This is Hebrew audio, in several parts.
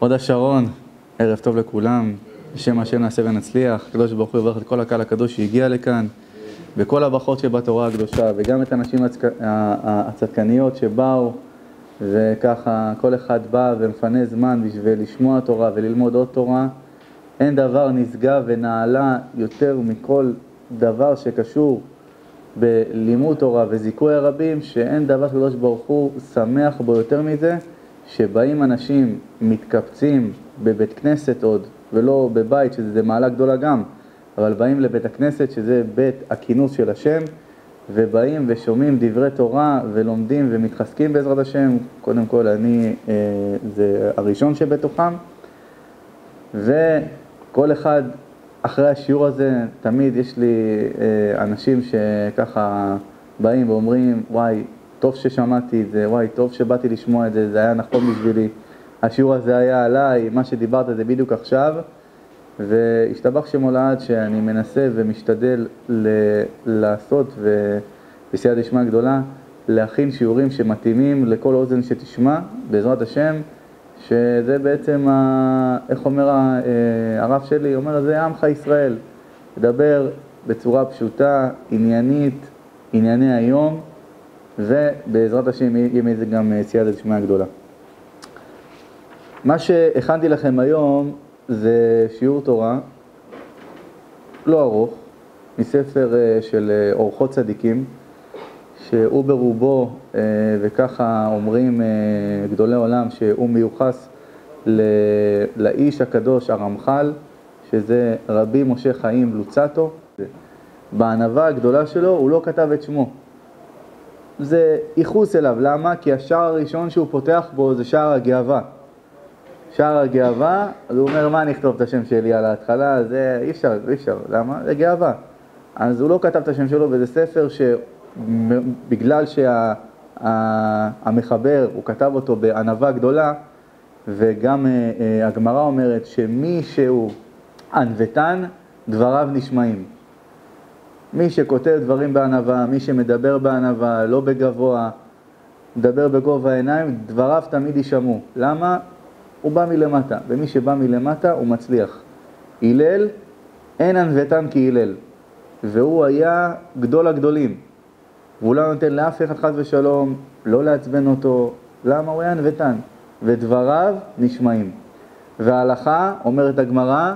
הוד השרון, ערב טוב לכולם, בשם השם נעשה ונצליח, הקדוש ברוך הוא יברך את כל הקהל הקדוש שהגיע לכאן, וכל הברכות שבתורה הקדושה, וגם את הנשים הצק... הצדקניות שבאו, וככה כל אחד בא ומפנה זמן בשביל לשמוע תורה וללמוד עוד תורה. אין דבר נשגב ונעלה יותר מכל דבר שקשור בלימוד תורה וזיכוי הרבים, שאין דבר שקדוש ברוך הוא שמח בו יותר מזה, שבאים אנשים מתקבצים בבית כנסת עוד, ולא בבית, שזה מעלה גדולה גם, אבל באים לבית הכנסת, שזה בית הכינוס של השם, ובאים ושומעים דברי תורה ולומדים ומתחזקים בעזרת השם, קודם כל אני, אה, זה הראשון שבתוכם, וכל אחד אחרי השיעור הזה, תמיד יש לי אה, אנשים שככה באים ואומרים, וואי, טוב ששמעתי את זה, וואי, טוב שבאתי לשמוע את זה, זה היה נכון בשבילי. השיעור הזה היה עליי, מה שדיברת זה בדיוק עכשיו, והשתבח שמו לעד שאני מנסה ומשתדל ל- לעשות, ובסייע דשמיא גדולה, להכין שיעורים שמתאימים לכל אוזן שתשמע, בעזרת השם, שזה בעצם, ה, איך אומר אה, הרב שלי, אומר, זה עמך ישראל, לדבר בצורה פשוטה, עניינית, ענייני היום, ובעזרת השם יהיה מזה גם סייעתא דשמיא גדולה. מה שהכנתי לכם היום זה שיעור תורה לא ארוך, מספר אה, של אה, אורחות צדיקים, שהוא ברובו, אה, וככה אומרים גדולי עולם, שהוא מיוחס לאיש הקדוש הרמח"ל, שזה רבי משה חיים לוצטו. בענווה הגדולה שלו הוא לא כתב את שמו. זה ייחוס אליו, למה? כי השער הראשון שהוא פותח בו זה שער הגאווה. שער הגאווה, אז הוא אומר, מה אני אכתוב את השם שלי על ההתחלה? זה אי אפשר, אי אפשר, למה? זה גאווה. אז הוא לא כתב את השם שלו, וזה ספר שבגלל שהמחבר, שה, הוא כתב אותו בענווה גדולה, וגם אה, אה, הגמרא אומרת שמי שהוא ענוותן, דבריו נשמעים. מי שכותב דברים בענווה, מי שמדבר בענווה, לא בגבוה, מדבר בגובה העיניים, דבריו תמיד יישמעו. למה? הוא בא מלמטה, ומי שבא מלמטה הוא מצליח. הלל, אין ענוותן כהלל, והוא היה גדול הגדולים. והוא לא נותן לאף אחד חס ושלום לא לעצבן אותו, למה? הוא היה ענוותן, ודבריו נשמעים. וההלכה, אומרת הגמרא,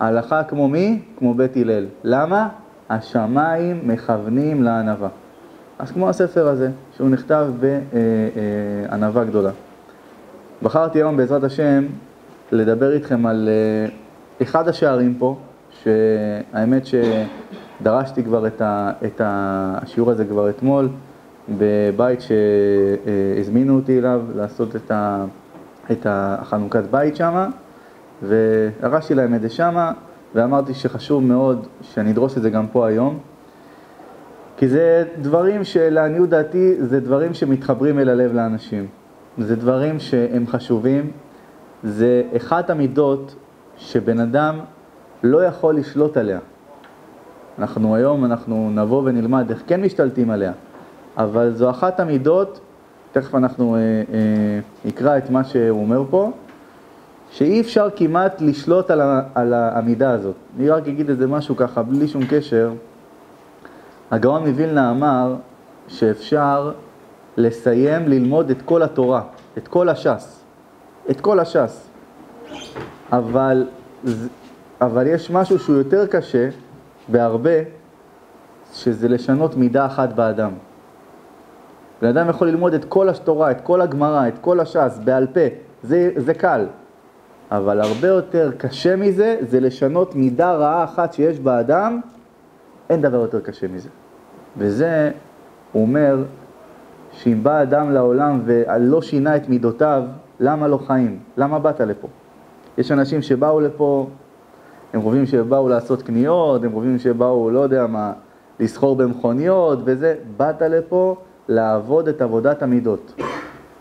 ההלכה כמו מי? כמו בית הלל. למה? השמיים מכוונים לענווה. אז כמו הספר הזה, שהוא נכתב בענווה גדולה. בחרתי היום בעזרת השם לדבר איתכם על אחד השערים פה, שהאמת שדרשתי כבר את, השיעור הזה כבר אתמול, בבית שהזמינו אותי אליו לעשות את, את החנוכת בית שמה, והרשתי להם את זה שמה, ואמרתי שחשוב מאוד שאני אדרוש את זה גם פה היום, כי זה דברים שלעניות דעתי זה דברים שמתחברים אל הלב לאנשים. זה דברים שהם חשובים, זה אחת המידות שבן אדם לא יכול לשלוט עליה. אנחנו היום, אנחנו נבוא ונלמד איך כן משתלטים עליה, אבל זו אחת המידות, תכף אנחנו אה, אה, נקרא את מה שהוא אומר פה, שאי אפשר כמעט לשלוט על, ה, על העמידה הזאת. אני רק אגיד איזה משהו ככה, בלי שום קשר. הגאון מווילנה אמר שאפשר לסיים ללמוד את כל התורה, את כל הש"ס, את כל הש"ס. אבל, אבל יש משהו שהוא יותר קשה בהרבה, שזה לשנות מידה אחת באדם. בן אדם יכול ללמוד את כל התורה, את כל הגמרא, את כל הש"ס, בעל פה, זה, זה קל. אבל הרבה יותר קשה מזה, זה לשנות מידה רעה אחת שיש באדם, אין דבר יותר קשה מזה. וזה, אומר, שאם בא אדם לעולם ולא שינה את מידותיו, למה לא חיים? למה באת לפה? יש אנשים שבאו לפה, הם חושבים שבאו לעשות קניות, הם חושבים שבאו, לא יודע מה, לסחור במכוניות וזה, באת לפה לעבוד את עבודת המידות,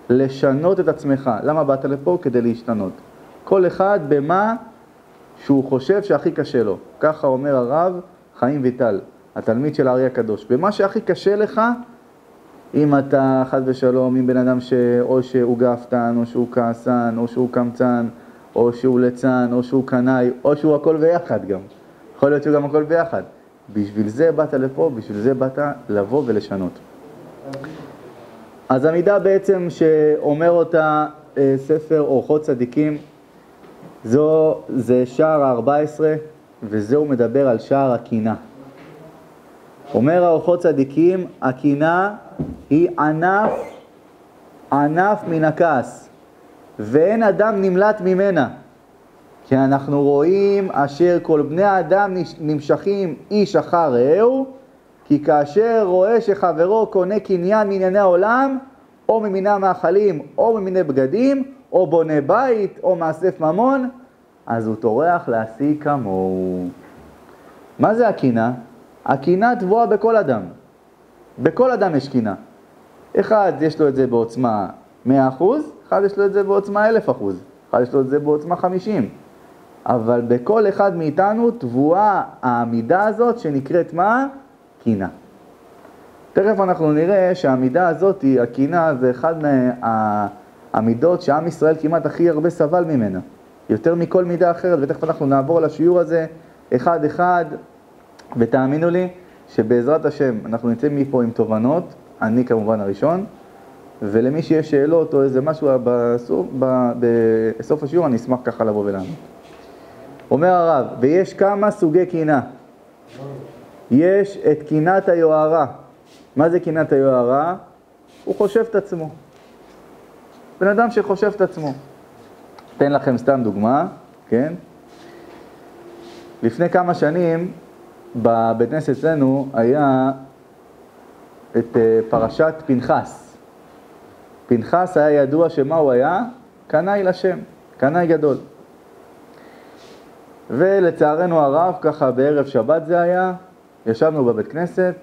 לשנות את עצמך. למה באת לפה? כדי להשתנות. כל אחד במה שהוא חושב שהכי קשה לו. ככה אומר הרב חיים ויטל, התלמיד של האריה הקדוש. במה שהכי קשה לך, אם אתה חס ושלום עם בן אדם שאו שהוא גאפתן, או שהוא כעסן, או שהוא קמצן, או שהוא ליצן, או שהוא קנאי, או שהוא הכל ביחד גם. יכול להיות שהוא גם הכל ביחד. בשביל זה באת לפה, בשביל זה באת לבוא ולשנות. אז המידה בעצם שאומר אותה אה, ספר אורחות צדיקים, זו, זה שער ה-14, וזה הוא מדבר על שער הקינה. אומר האורחות צדיקים, הקינה היא ענף, ענף מן הכעס, ואין אדם נמלט ממנה. כי אנחנו רואים אשר כל בני האדם נמשכים איש אחר רעהו, כי כאשר רואה שחברו קונה קניין מענייני העולם, או ממיני המאכלים, או ממיני בגדים, או בונה בית, או מאסף ממון, אז הוא טורח להשיג כמוהו. מה זה הקינה? הקינה טבועה בכל אדם. בכל אדם יש קינה. אחד יש לו את זה בעוצמה 100%, אחד יש לו את זה בעוצמה 1000%, אחד יש לו את זה בעוצמה 50. אבל בכל אחד מאיתנו טבועה העמידה הזאת שנקראת מה? קינה. תכף אנחנו נראה שהעמידה הזאת, הקינה, זה אחד מהעמידות שעם ישראל כמעט הכי הרבה סבל ממנה. יותר מכל מידה אחרת, ותכף אנחנו נעבור לשיעור הזה אחד-אחד, ותאמינו לי שבעזרת השם אנחנו נצא מפה עם תובנות, אני כמובן הראשון, ולמי שיש שאלות או איזה משהו בסוף, בסוף השיעור, אני אשמח ככה לבוא ולענות. אומר הרב, ויש כמה סוגי קינה. יש את קינת היוהרה. מה זה קינת היוהרה? הוא חושב את עצמו. בן אדם שחושב את עצמו. אתן לכם סתם דוגמה, כן? לפני כמה שנים בבית כנסת אצלנו היה את אה, פרשת פנחס. פנחס היה ידוע שמה הוא היה? קנאי לשם, קנאי גדול. ולצערנו הרב, ככה בערב שבת זה היה, ישבנו בבית כנסת,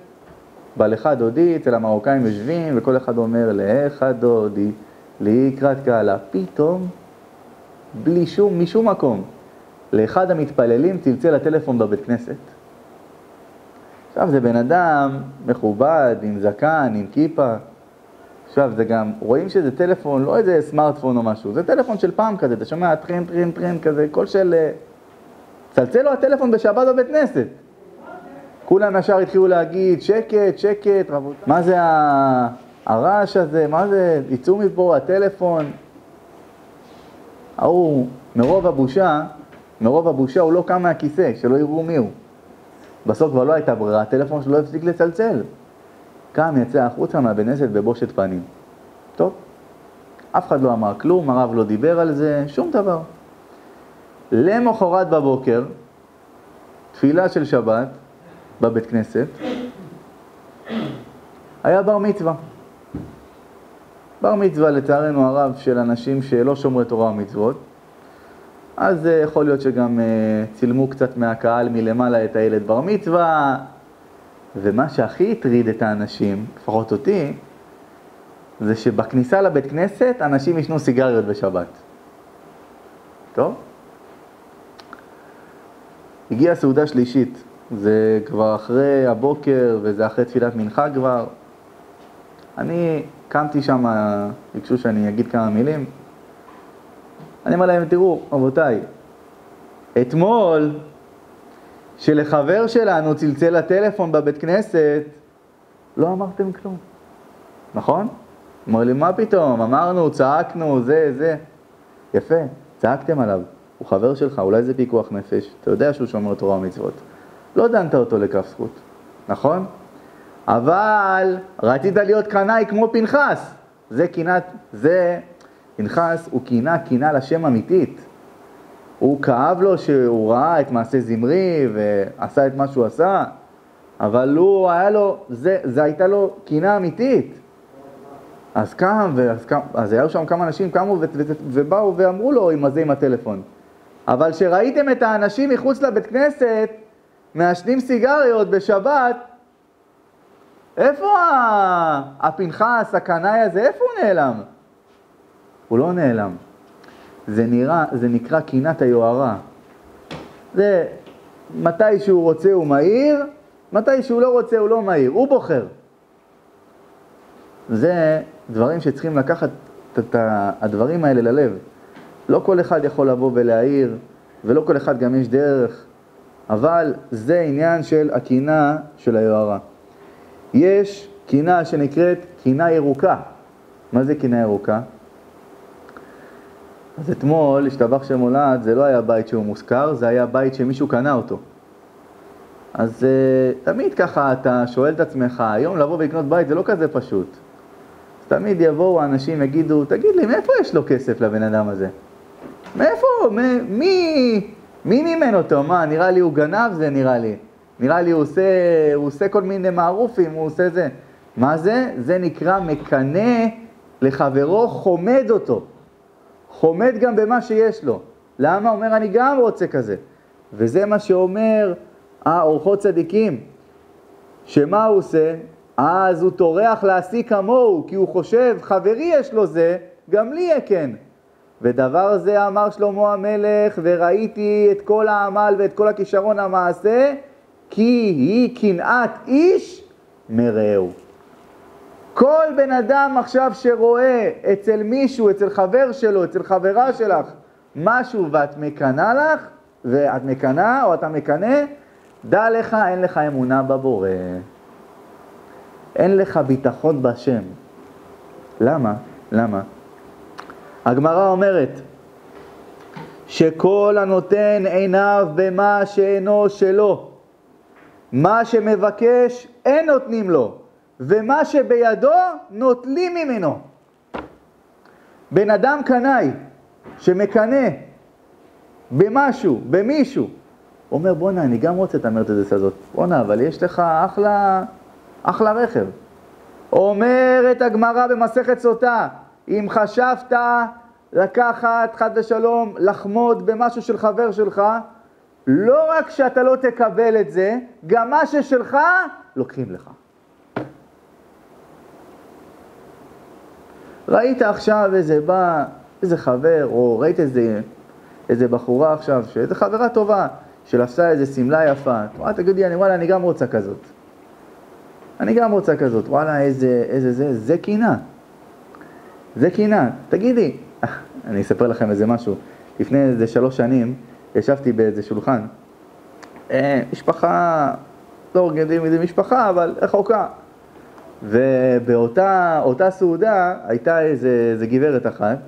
בלכה דודי, אצל המרוקאים יושבים, וכל אחד אומר, לכה דודי, לקראת כלה. פתאום, בלי שום, משום מקום, לאחד המתפללים צלצל הטלפון בבית כנסת. עכשיו, זה בן אדם מכובד, עם זקן, עם כיפה. עכשיו, זה גם, רואים שזה טלפון, לא איזה סמארטפון או משהו, זה טלפון של פעם כזה, אתה שומע טרין, טרין, טרין כזה, קול של... אה, צלצל לו הטלפון בשבת בבית כנסת. כולם ישר התחילו להגיד, שקט, שקט, רבותיי. מה זה הרעש הזה? מה זה? יצאו מפה, הטלפון. ההוא, מרוב הבושה, מרוב הבושה הוא לא קם מהכיסא, שלא יראו מי הוא. בסוף כבר לא הייתה ברירה, הטלפון שלו הפסיק לצלצל. קם, יצא החוצה מהבית כנסת בבושת פנים. טוב, אף אחד לא אמר כלום, הרב לא דיבר על זה, שום דבר. למחרת בבוקר, תפילה של שבת בבית כנסת, היה בר מצווה. בר מצווה לצערנו הרב של אנשים שלא שומרי תורה ומצוות, אז אה, יכול להיות שגם אה, צילמו קצת מהקהל מלמעלה את הילד בר מצווה, ומה שהכי הטריד את האנשים, לפחות אותי, זה שבכניסה לבית כנסת אנשים ישנו סיגריות בשבת. טוב? הגיעה סעודה שלישית, זה כבר אחרי הבוקר וזה אחרי תפילת מנחה כבר. אני קמתי שם, ביקשו שאני אגיד כמה מילים. אני אומר להם, תראו, רבותיי, אתמול, שלחבר שלנו צלצל הטלפון בבית כנסת, לא אמרתם כלום, נכון? אמר לי, מה פתאום? אמרנו, צעקנו, זה, זה. יפה, צעקתם עליו. הוא חבר שלך, אולי זה פיקוח נפש, אתה יודע שהוא שומר תורה ומצוות. לא דנת אותו לכף זכות, נכון? אבל רצית להיות קנאי כמו פנחס. זה קינת, זה, פנחס הוא קינה קינה לשם אמיתית. הוא כאב לו שהוא ראה את מעשה זמרי ועשה את מה שהוא עשה, אבל הוא היה לו, זה, זה הייתה לו קינה אמיתית. אז קם, ואז קם, אז היו שם כמה אנשים קמו ובאו ואמרו לו עם הזה עם הטלפון. אבל כשראיתם את האנשים מחוץ לבית כנסת מעשנים סיגריות בשבת, איפה הפנחס, הקנאי הזה, איפה הוא נעלם? הוא לא נעלם. זה, נראה, זה נקרא קינת היוהרה. זה מתי שהוא רוצה הוא מהיר, מתי שהוא לא רוצה הוא לא מהיר, הוא בוחר. זה דברים שצריכים לקחת את הדברים האלה ללב. לא כל אחד יכול לבוא ולהעיר, ולא כל אחד גם יש דרך, אבל זה עניין של הקינה של היוהרה. יש קינה שנקראת קינה ירוקה. מה זה קינה ירוקה? אז אתמול, השתבח שם הולד, זה לא היה בית שהוא מושכר, זה היה בית שמישהו קנה אותו. אז uh, תמיד ככה אתה שואל את עצמך, היום לבוא ולקנות בית זה לא כזה פשוט. תמיד יבואו אנשים, יגידו, תגיד לי, מאיפה יש לו כסף לבן אדם הזה? מאיפה? מ- מי, מי מימן אותו? מה, נראה לי הוא גנב זה נראה לי. נראה לי הוא עושה, הוא עושה כל מיני מערופים, הוא עושה זה. מה זה? זה נקרא מקנא לחברו, חומד אותו. חומד גם במה שיש לו. למה? אומר, אני גם רוצה כזה. וזה מה שאומר האורחות צדיקים, שמה הוא עושה? אז הוא טורח להשיג כמוהו, כי הוא חושב, חברי יש לו זה, גם לי יהיה כן. ודבר זה אמר שלמה המלך, וראיתי את כל העמל ואת כל הכישרון המעשה, כי היא קנאת איש מרעהו. כל בן אדם עכשיו שרואה אצל מישהו, אצל חבר שלו, אצל חברה שלך, משהו ואת מקנאה לך, ואת מקנאה או אתה מקנא, דע לך, אין לך אמונה בבורא. אין לך ביטחון בשם. למה? למה? הגמרא אומרת שכל הנותן עיניו במה שאינו שלו, מה שמבקש אין נותנים לו, ומה שבידו נוטלים ממנו. בן אדם קנאי שמקנא במשהו, במישהו, אומר בואנה אני גם רוצה את המרצדס הזאת, בואנה אבל יש לך אחלה, אחלה רכב. אומרת הגמרא במסכת סוטה, אם חשבת לקחת חד ושלום, לחמוד במשהו של חבר שלך, לא רק שאתה לא תקבל את זה, גם מה ששלך לוקחים לך. ראית עכשיו איזה בא, איזה חבר, או ראית איזה, איזה בחורה עכשיו, איזה חברה טובה, שלבשה איזה שמלה יפה, וואלה תגידי, אני, וואלה, אני גם רוצה כזאת. אני גם רוצה כזאת, וואלה, איזה, איזה זה, זה קינה. זה קינה. תגידי, אני אספר לכם איזה משהו. לפני איזה שלוש שנים, ישבתי באיזה שולחן, אה, משפחה, לא יודעים איזה משפחה, אבל רחוקה. ובאותה סעודה הייתה איזה, איזה גברת אחת,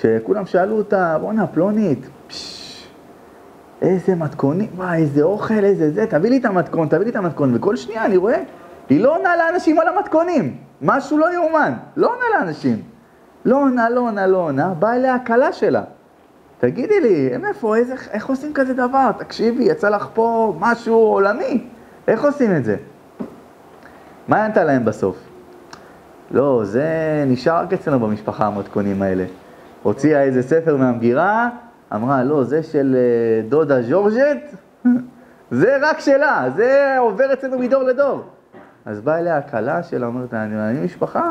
שכולם שאלו אותה, בואנה, פלונית, פשש, איזה מתכונים, וואי, איזה אוכל, איזה זה, תביא לי את המתכון, תביא לי את המתכון, וכל שנייה אני רואה, היא לא עונה לאנשים על המתכונים, משהו לא יאומן, לא עונה לאנשים. לא עונה, לא עונה, לא עונה, באה אליה הכלה שלה. תגידי לי, מאיפה, איזה, איך עושים כזה דבר? תקשיבי, יצא לך פה משהו עולמי, איך עושים את זה? מה ענת להם בסוף? לא, זה נשאר רק אצלנו במשפחה המתכונים האלה. הוציאה איזה ספר מהמגירה, אמרה, לא, זה של אה, דודה ז'ורג'ט, זה רק שלה, זה עובר אצלנו מדור לדור. אז באה אליה הכלה שלה, אומרת, אני, אני משפחה,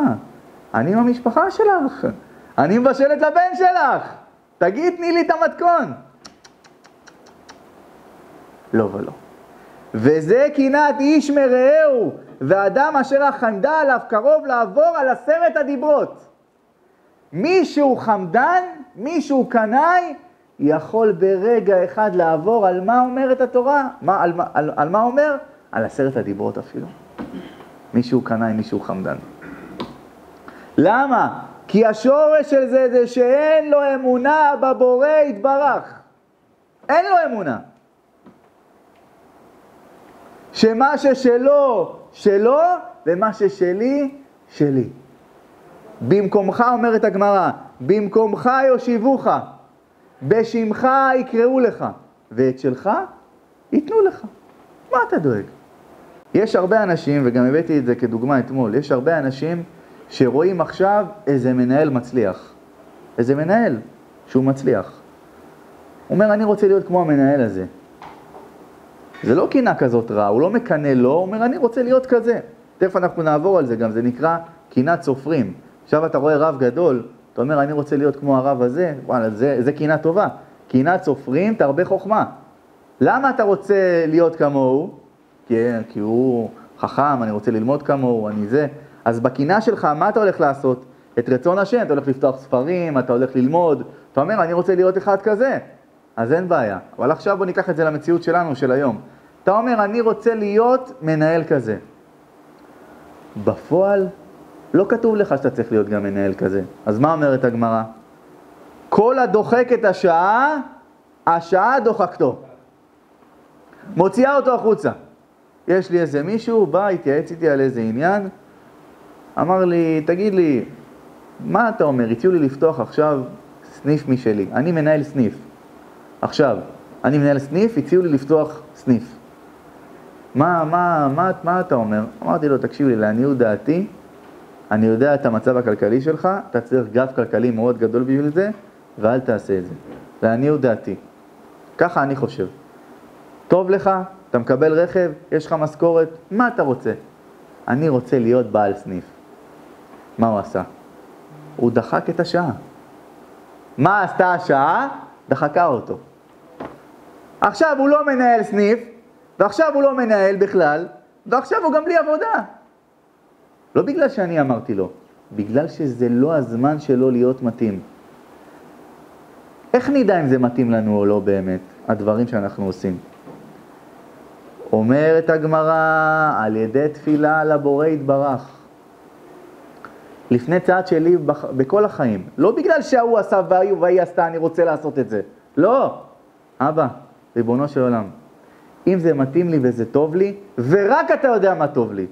אני עם המשפחה שלך, אני מבשלת לבן שלך, תגיד, תני לי את המתכון. לא ולא. וזה קנאת איש מרעהו, ואדם אשר החמדה עליו קרוב לעבור על עשרת הדיברות. מי שהוא חמדן, מי שהוא קנאי, יכול ברגע אחד לעבור על מה אומרת התורה, מה, על, על, על מה אומר? על עשרת הדיברות אפילו. מישהו קנאי, מישהו חמדן. למה? כי השורש של זה זה שאין לו אמונה בבורא יתברך. אין לו אמונה. שמה ששלו, שלו, ומה ששלי, שלי. במקומך, אומרת הגמרא, במקומך יושיבוך, בשמך יקראו לך, ואת שלך ייתנו לך. מה אתה דואג? יש הרבה אנשים, וגם הבאתי את זה כדוגמה אתמול, יש הרבה אנשים שרואים עכשיו איזה מנהל מצליח. איזה מנהל שהוא מצליח. הוא אומר, אני רוצה להיות כמו המנהל הזה. זה לא קינה כזאת רעה, הוא לא מקנא לו, הוא אומר, אני רוצה להיות כזה. תכף אנחנו נעבור על זה גם, זה נקרא קינת סופרים. עכשיו אתה רואה רב גדול, אתה אומר, אני רוצה להיות כמו הרב הזה, וואלה, זה, קינה טובה. קינת סופרים, תרבה חוכמה. למה אתה רוצה להיות כמוהו? כי, כי הוא חכם, אני רוצה ללמוד כמוהו, אני זה. אז בקינה שלך, מה אתה הולך לעשות? את רצון השם, אתה הולך לפתוח ספרים, אתה הולך ללמוד, אתה אומר, אני רוצה להיות אחד כזה, אז אין בעיה. אבל עכשיו בוא ניקח את זה למציאות שלנו, של היום. אתה אומר, אני רוצה להיות מנהל כזה. בפועל, לא כתוב לך שאתה צריך להיות גם מנהל כזה. אז מה אומרת הגמרא? כל הדוחק את השעה, השעה דוחקתו. מוציאה אותו החוצה. יש לי איזה מישהו, בא, התייעץ איתי על איזה עניין, אמר לי, תגיד לי, מה אתה אומר? הציעו לי לפתוח עכשיו סניף משלי. אני מנהל סניף. עכשיו, אני מנהל סניף, הציעו לי לפתוח סניף. מה, מה, מה, מה אתה אומר? אמרתי לו, תקשיב לי, לעניות דעתי, אני יודע את המצב הכלכלי שלך, אתה צריך גב כלכלי מאוד גדול בשביל זה, ואל תעשה את זה. לעניות דעתי. ככה אני חושב. טוב לך, אתה מקבל רכב, יש לך משכורת, מה אתה רוצה? אני רוצה להיות בעל סניף. מה הוא עשה? הוא דחק את השעה. מה עשתה השעה? דחקה אותו. עכשיו הוא לא מנהל סניף, ועכשיו הוא לא מנהל בכלל, ועכשיו הוא גם בלי עבודה. לא בגלל שאני אמרתי לו, בגלל שזה לא הזמן שלו להיות מתאים. איך נדע אם זה מתאים לנו או לא באמת, הדברים שאנחנו עושים? אומרת הגמרא, על ידי תפילה לבורא יתברך. לפני צעד שלי בכל החיים. לא בגלל שההוא עשה והיא והיא עשתה, אני רוצה לעשות את זה. לא. אבא, ריבונו של עולם, אם זה מתאים לי וזה טוב לי, ורק אתה יודע מה טוב לי,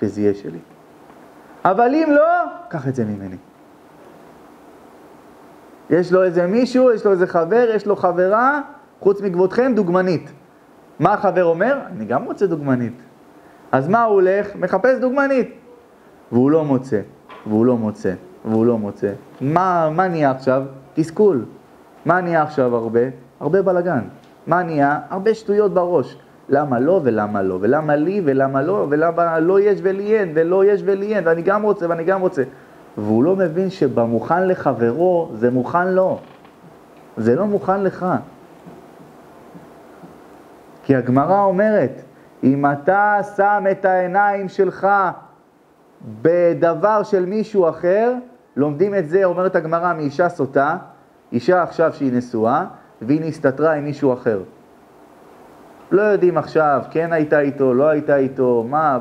שזה יהיה שלי. אבל אם לא, קח את זה ממני. יש לו איזה מישהו, יש לו איזה חבר, יש לו חברה, חוץ מכבודכם, דוגמנית. מה החבר אומר? אני גם רוצה דוגמנית. אז מה הוא הולך? מחפש דוגמנית. והוא לא מוצא, והוא לא מוצא, והוא לא מוצא. מה, מה נהיה עכשיו? תסכול. מה נהיה עכשיו הרבה? הרבה בלגן. מה נהיה? הרבה שטויות בראש. למה לא ולמה לא, ולמה לי ולמה לא, ולמה לא יש ולי אין, ולא יש ולי אין, ואני גם רוצה ואני גם רוצה. והוא לא מבין שבמוכן לחברו זה מוכן לו. זה לא מוכן לך. כי הגמרא אומרת, אם אתה שם את העיניים שלך בדבר של מישהו אחר, לומדים את זה, אומרת הגמרא, מאישה סוטה, אישה עכשיו שהיא נשואה, והיא נסתתרה עם מישהו אחר. לא יודעים עכשיו, כן הייתה איתו, לא הייתה איתו, מה,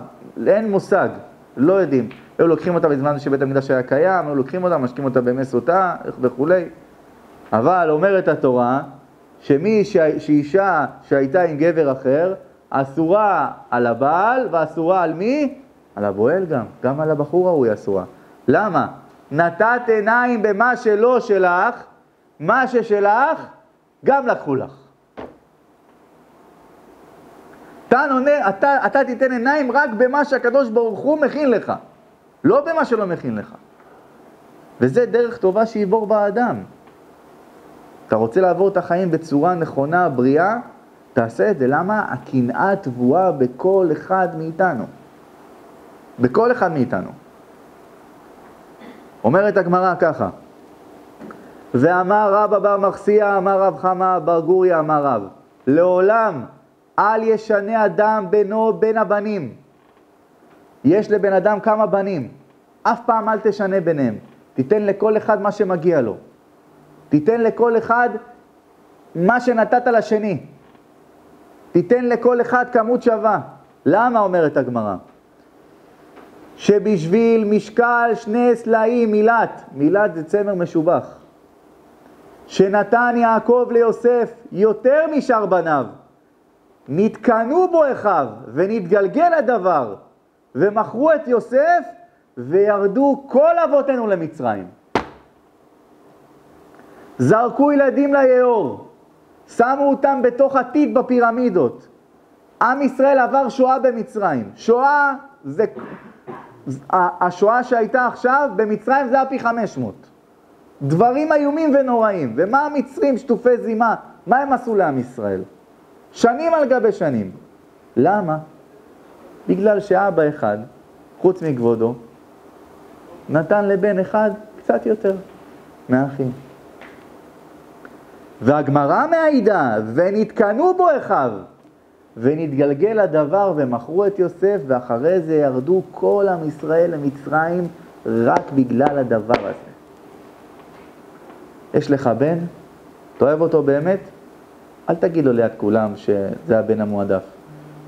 אין מושג, לא יודעים. היו לוקחים אותה בזמן שבית המקדש היה קיים, היו לוקחים אותה, משקים אותה בימי סוטה וכולי. אבל אומרת התורה, שמי שאישה שהייתה עם גבר אחר, אסורה על הבעל ואסורה על מי? על הבועל גם, גם על הבחור ההוא אסורה. למה? נתת עיניים במה שלא שלך, מה ששלך, גם לקחו לך. אתה, עונה, אתה, אתה תיתן עיניים רק במה שהקדוש ברוך הוא מכין לך, לא במה שלא מכין לך. וזה דרך טובה שיבור באדם. אתה רוצה לעבור את החיים בצורה נכונה, בריאה, תעשה את זה. למה? הקנאה טבועה בכל אחד מאיתנו. בכל אחד מאיתנו. אומרת הגמרא ככה, ואמר רבא בר מחסיה, אמר רב חמא בר גוריה, אמר רב, לעולם אל ישנה אדם בינו בין הבנים. יש לבן אדם כמה בנים, אף פעם אל תשנה ביניהם. תיתן לכל אחד מה שמגיע לו. תיתן לכל אחד מה שנתת לשני. תיתן לכל אחד כמות שווה. למה אומרת הגמרא? שבשביל משקל שני סלעים מילת, מילת זה צמר משובח, שנתן יעקב ליוסף יותר משאר בניו, נתקנו בו אחיו ונתגלגל הדבר, ומכרו את יוסף וירדו כל אבותינו למצרים. זרקו ילדים ליאור, שמו אותם בתוך עתיד בפירמידות. עם ישראל עבר שואה במצרים. שואה זה... השואה שהייתה עכשיו במצרים זה היה פי 500. דברים איומים ונוראים. ומה המצרים שטופי זימה, מה הם עשו לעם ישראל? שנים על גבי שנים. למה? בגלל שאבא אחד, חוץ מכבודו, נתן לבן אחד קצת יותר מהאחים. והגמרא מעידה, ונתקנו בו אחיו, ונתגלגל הדבר ומכרו את יוסף, ואחרי זה ירדו כל עם ישראל למצרים, רק בגלל הדבר הזה. יש לך בן, אתה אוהב אותו באמת? אל תגיד לו ליד כולם שזה הבן המועדף.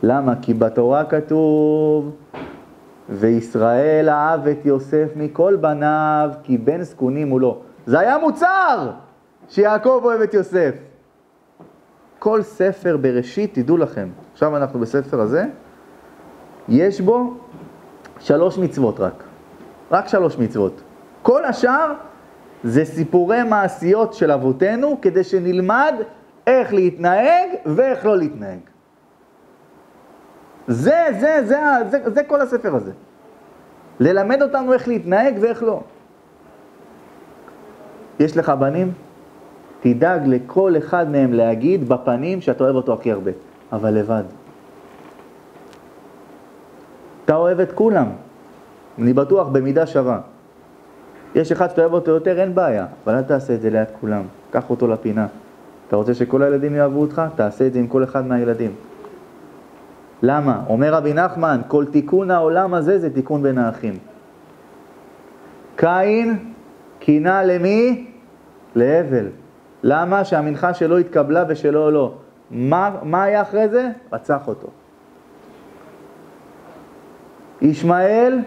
למה? כי בתורה כתוב, וישראל אהב את יוסף מכל בניו, כי בן זקונים הוא לא. זה היה מוצר שיעקב אוהב את יוסף. כל ספר בראשית, תדעו לכם, עכשיו אנחנו בספר הזה, יש בו שלוש מצוות רק. רק שלוש מצוות. כל השאר זה סיפורי מעשיות של אבותינו, כדי שנלמד איך להתנהג ואיך לא להתנהג. זה, זה, זה, זה, זה, כל הספר הזה. ללמד אותנו איך להתנהג ואיך לא. יש לך בנים? תדאג לכל אחד מהם להגיד בפנים שאתה אוהב אותו הכי הרבה, אבל לבד. אתה אוהב את כולם, אני בטוח במידה שווה. יש אחד שאתה אוהב אותו יותר, אין בעיה, אבל אל תעשה את זה ליד כולם, קח אותו לפינה. אתה רוצה שכל הילדים יאהבו אותך? תעשה את זה עם כל אחד מהילדים. למה? אומר רבי נחמן, כל תיקון העולם הזה זה תיקון בין האחים. קין קינה למי? להבל. למה? שהמנחה שלו התקבלה ושלו לא. מה, מה היה אחרי זה? רצח אותו. ישמעאל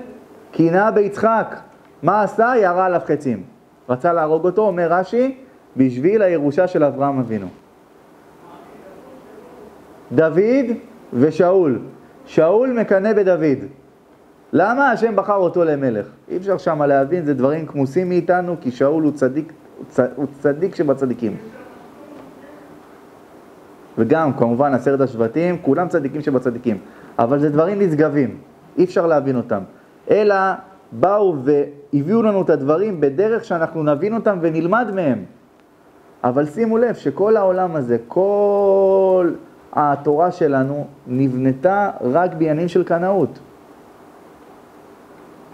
קינה ביצחק. מה עשה? ירה עליו חצים. רצה להרוג אותו, אומר רש"י, בשביל הירושה של אברהם אבינו. דוד ושאול. שאול מקנא בדוד. למה השם בחר אותו למלך? אי אפשר שמה להבין, זה דברים כמוסים מאיתנו, כי שאול הוא צדיק, הוא צדיק שבצדיקים. וגם, כמובן, עשרת השבטים, כולם צדיקים שבצדיקים. אבל זה דברים נשגבים, אי אפשר להבין אותם. אלא באו והביאו לנו את הדברים בדרך שאנחנו נבין אותם ונלמד מהם. אבל שימו לב שכל העולם הזה, כל התורה שלנו נבנתה רק בעניינים של קנאות.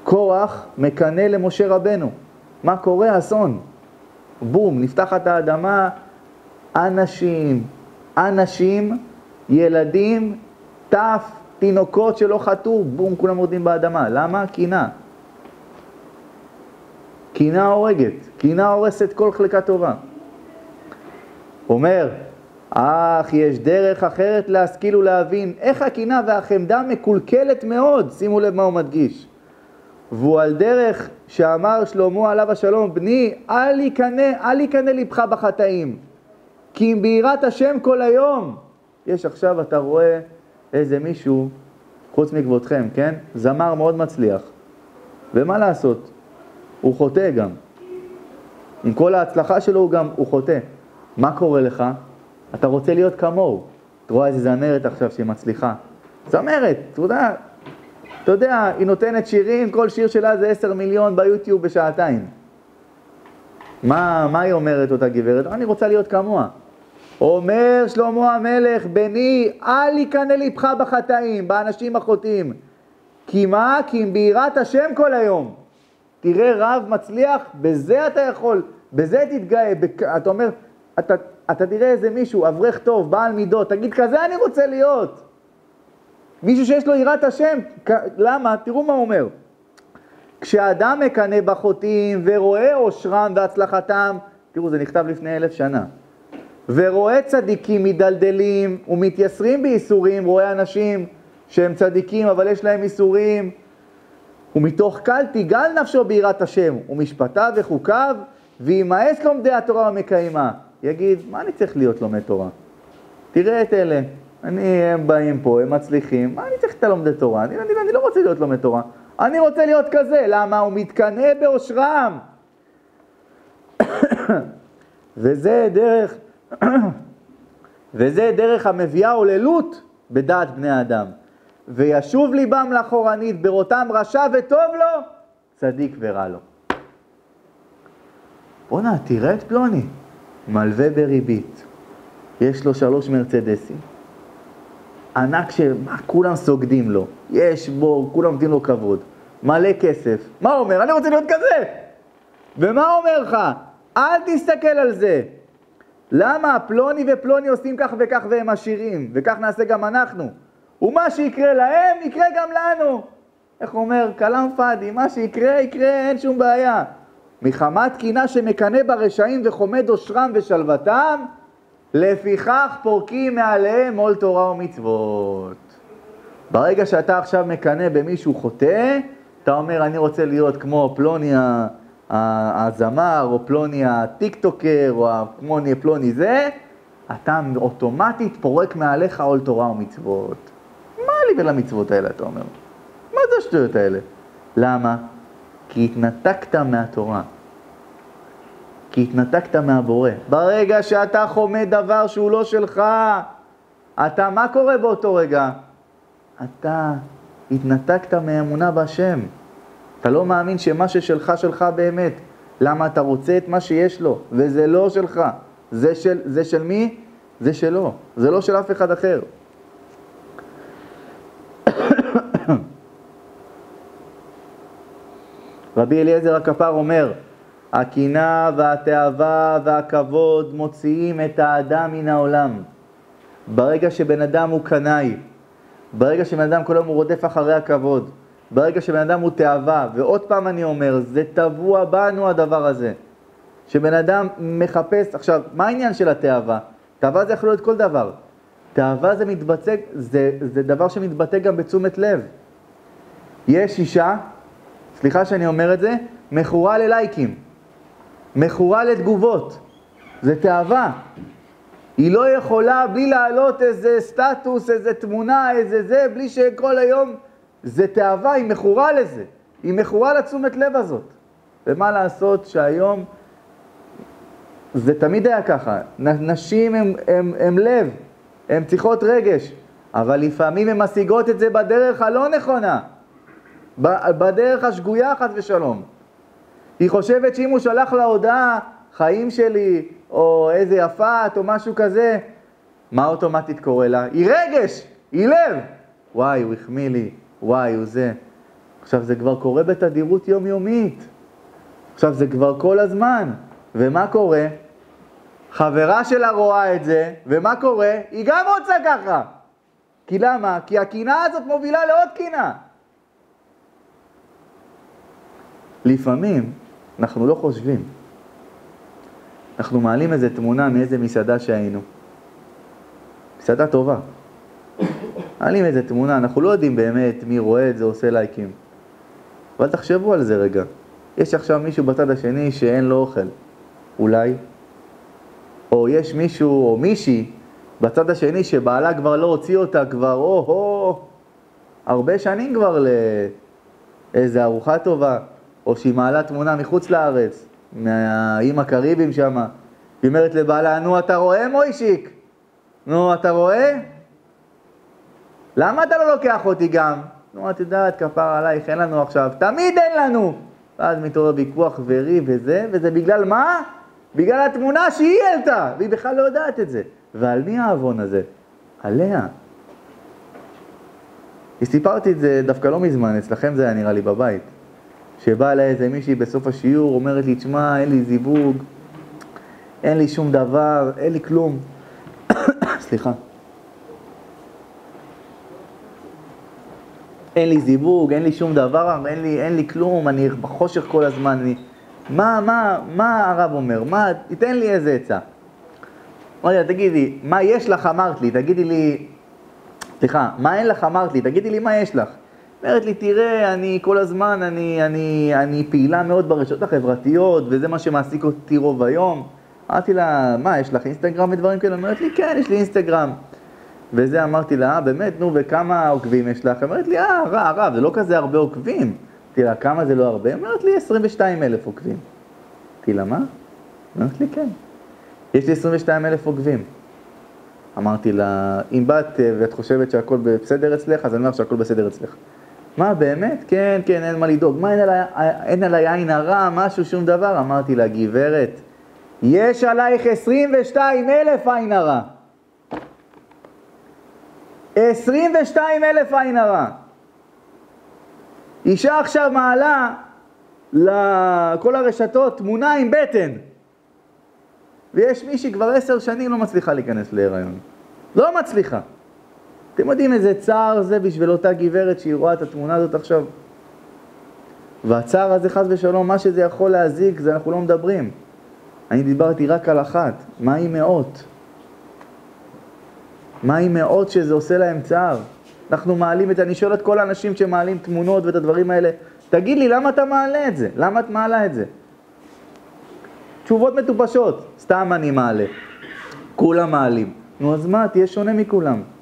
קורח מקנא למשה רבנו. מה קורה? אסון. בום, נפתחת האדמה, אנשים, אנשים, ילדים, טף, תינוקות שלא חטאו, בום, כולם יורדים באדמה. למה? קינה. קינה הורגת, קינה הורסת כל חלקה טובה. אומר, אך יש דרך אחרת להשכיל ולהבין איך הקינה והחמדה מקולקלת מאוד, שימו לב מה הוא מדגיש. והוא על דרך שאמר שלמה עליו השלום, בני, אל יקנא, אל יקנא לבך בחטאים, כי אם ביראת השם כל היום. יש עכשיו, אתה רואה איזה מישהו, חוץ מכבודכם, כן? זמר מאוד מצליח. ומה לעשות? הוא חוטא גם. עם כל ההצלחה שלו הוא גם, הוא חוטא. מה קורה לך? אתה רוצה להיות כמוהו. אתה רואה איזה זמרת עכשיו שהיא מצליחה. זמרת, אתה יודע, אתה יודע, היא נותנת שירים, כל שיר שלה זה עשר מיליון ביוטיוב בשעתיים. מה, מה היא אומרת אותה גברת? אני רוצה להיות כמוה. אומר שלמה המלך, בני, אל יקנא לבך בחטאים, באנשים החוטאים. כי מה? כי אם ביראת השם כל היום. תראה רב מצליח, בזה אתה יכול, בזה תתגאה. אתה אומר, אתה, אתה תראה איזה מישהו, אברך טוב, בעל מידות, תגיד, כזה אני רוצה להיות. מישהו שיש לו יראת השם, למה? תראו מה הוא אומר. כשאדם מקנא בחוטאים ורואה עושרם והצלחתם, תראו, זה נכתב לפני אלף שנה, ורואה צדיקים מדלדלים ומתייסרים בייסורים, רואה אנשים שהם צדיקים אבל יש להם ייסורים, ומתוך קל תיגל נפשו ביראת השם, ומשפטיו וחוקיו, וימאס לומדי התורה ומקיימה. יגיד, מה אני צריך להיות לומד תורה? תראה את אלה, אני, הם באים פה, הם מצליחים, מה אני צריך את הלומדי תורה? אני, אני, אני לא רוצה להיות לומד תורה, אני רוצה להיות כזה, למה? הוא מתקנא באושרם. וזה דרך, וזה דרך המביאה עוללות בדעת בני האדם. וישוב ליבם לאחורנית, בראותם רשע וטוב לו, צדיק ורע לו. בואנה, תראה את פלוני. מלווה בריבית, יש לו שלוש מרצדסים, ענק שכולם סוגדים לו, יש בו, כולם נותנים לו כבוד, מלא כסף. מה הוא אומר? אני רוצה להיות כזה! ומה אומר לך? אל תסתכל על זה. למה? פלוני ופלוני עושים כך וכך והם עשירים, וכך נעשה גם אנחנו. ומה שיקרה להם, יקרה גם לנו. איך הוא אומר? כלאם פאדי, מה שיקרה, יקרה, אין שום בעיה. מחמת קינה שמקנא ברשעים וחומד עושרם ושלוותם, לפיכך פורקים מעליהם עול תורה ומצוות. ברגע שאתה עכשיו מקנא במישהו חוטא, אתה אומר, אני רוצה להיות כמו פלוני הזמר, או פלוני הטיקטוקר, או פלוני פלוני זה, אתה אוטומטית פורק מעליך עול תורה ומצוות. מה לי ולמצוות האלה, אתה אומר? מה זה השטויות האלה? למה? כי התנתקת מהתורה. כי התנתקת מהבורא. ברגע שאתה חומד דבר שהוא לא שלך, אתה, מה קורה באותו רגע? אתה התנתקת מאמונה בהשם. אתה לא מאמין שמה ששלך, שלך באמת. למה אתה רוצה את מה שיש לו, וזה לא שלך. זה של, זה של מי? זה שלו. זה לא של אף אחד אחר. רבי אליעזר הכפר אומר, הקנאה והתאווה והכבוד מוציאים את האדם מן העולם. ברגע שבן אדם הוא קנאי, ברגע שבן אדם כל היום הוא רודף אחרי הכבוד, ברגע שבן אדם הוא תאווה, ועוד פעם אני אומר, זה טבוע בנו הדבר הזה. שבן אדם מחפש, עכשיו, מה העניין של התאווה? תאווה זה יכול להיות כל דבר. תאווה זה מתבצע, זה, זה דבר שמתבטא גם בתשומת לב. יש אישה, סליחה שאני אומר את זה, מכורה ללייקים, מכורה לתגובות, זה תאווה. היא לא יכולה בלי להעלות איזה סטטוס, איזה תמונה, איזה זה, בלי שכל היום... זה תאווה, היא מכורה לזה. היא מכורה לתשומת לב הזאת. ומה לעשות שהיום... זה תמיד היה ככה. נשים הן לב, הן צריכות רגש, אבל לפעמים הן משיגות את זה בדרך הלא נכונה, בדרך השגויה חס ושלום. היא חושבת שאם הוא שלח לה הודעה, חיים שלי, או איזה יפת, או משהו כזה, מה אוטומטית קורה לה? היא רגש, היא לב. וואי, הוא החמיא לי, וואי, הוא זה. עכשיו, זה כבר קורה בתדירות יומיומית. עכשיו, זה כבר כל הזמן. ומה קורה? חברה שלה רואה את זה, ומה קורה? היא גם רוצה ככה. כי למה? כי הקנאה הזאת מובילה לעוד קנאה. לפעמים אנחנו לא חושבים. אנחנו מעלים איזה תמונה מאיזה מסעדה שהיינו. מסעדה טובה. מעלים איזה תמונה, אנחנו לא יודעים באמת מי רואה את זה, עושה לייקים. אבל תחשבו על זה רגע. יש עכשיו מישהו בצד השני שאין לו אוכל. אולי? או יש מישהו או מישהי בצד השני שבעלה כבר לא הוציא אותה כבר, או-הו, הרבה שנים כבר לאיזה ארוחה טובה, או שהיא מעלה תמונה מחוץ לארץ, מהאיים הקריביים שם, היא אומרת לבעלה, נו אתה רואה מוישיק? נו אתה רואה? למה אתה לא לוקח אותי גם? נו את יודעת, כפר עלייך, אין לנו עכשיו, תמיד אין לנו! ואז מתעורר ויכוח וריב וזה, וזה בגלל מה? בגלל התמונה שהיא העלתה, והיא בכלל לא יודעת את זה. ועל מי העוון הזה? עליה. סיפרתי את זה דווקא לא מזמן, אצלכם זה היה נראה לי בבית. שבאה אליי איזה מישהי בסוף השיעור, אומרת לי, תשמע, אין לי זיווג, אין לי שום דבר, אין לי כלום. סליחה. אין לי זיווג, אין לי שום דבר, אין לי, אין לי כלום, אני בחושך כל הזמן, אני... מה, מה, מה הרב אומר? מה, תיתן לי איזה עצה. אמר לי, תגידי, מה יש לך אמרת לי, תגידי לי, סליחה, מה אין לך אמרת לי, תגידי לי מה יש לך. אומרת לי, תראה, אני כל הזמן, אני, אני, אני פעילה מאוד ברשתות החברתיות, וזה מה שמעסיק אותי רוב היום. אמרתי לה, מה, יש לך אינסטגרם ודברים כאלה? אומרת לי, כן, יש לי אינסטגרם. וזה אמרתי לה, אה, באמת, נו, וכמה עוקבים יש לך? אמרת לי, אה, הרב, זה לא כזה הרבה עוקבים. אמרתי לה, כמה זה לא הרבה? אמרת לי, 22 אלף עוקבים. אמרתי לה, מה? אמרת לי, כן. יש לי 22 אלף עוקבים. אמרתי לה, אם באת ואת חושבת שהכל בסדר אצלך, אז אני אומר שהכל בסדר אצלך. מה, באמת? כן, כן, אין מה לדאוג. מה, אין עליי, אין עליי עין הרע, משהו, שום דבר? אמרתי לה, גברת, יש עלייך 22 אלף עין הרע. 22 אלף עין הרע. אישה עכשיו מעלה לכל הרשתות תמונה עם בטן. ויש מישהי כבר עשר שנים לא מצליחה להיכנס להיריון. לא מצליחה. אתם יודעים איזה צער זה בשביל אותה גברת שהיא רואה את התמונה הזאת עכשיו? והצער הזה חס ושלום, מה שזה יכול להזיק, זה אנחנו לא מדברים. אני דיברתי רק על אחת, מה עם מאות? מה עם מאות שזה עושה להם צער? אנחנו מעלים את זה, אני שואל את כל האנשים שמעלים תמונות ואת הדברים האלה, תגיד לי, למה אתה מעלה את זה? למה את מעלה את זה? תשובות מטופשות, סתם אני מעלה. כולם מעלים. נו, אז מה, תהיה שונה מכולם.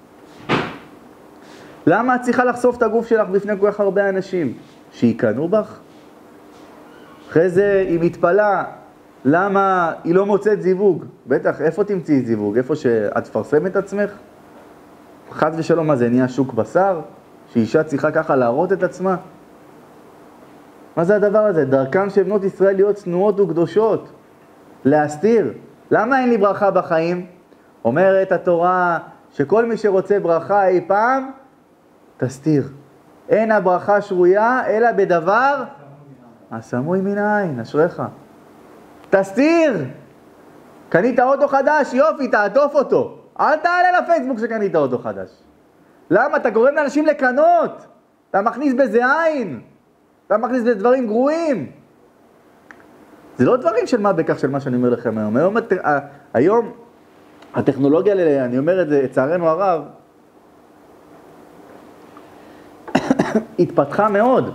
למה את צריכה לחשוף את הגוף שלך בפני כל כך הרבה אנשים? שיקנאו בך? אחרי זה היא מתפלאה, למה היא לא מוצאת זיווג? בטח, איפה תמצאי זיווג? איפה שאת תפרסם את עצמך? חס ושלום, מה זה נהיה שוק בשר? שאישה צריכה ככה להראות את עצמה? מה זה הדבר הזה? דרכן של בנות ישראל להיות צנועות וקדושות, להסתיר. למה אין לי ברכה בחיים? אומרת התורה שכל מי שרוצה ברכה אי פעם, תסתיר. אין הברכה שרויה אלא בדבר הסמוי מן העין, אשריך. תסתיר! קנית אוטו חדש, יופי, תעטוף אותו. אל תעלה לפייסבוק שקנית אוטו חדש. למה? אתה גורם לאנשים לקנות. אתה מכניס בזה עין. אתה מכניס בזה דברים גרועים. זה לא דברים של מה בכך של מה שאני אומר לכם היום. היום, היום הטכנולוגיה, אני אומר את זה, לצערנו הרב, התפתחה מאוד.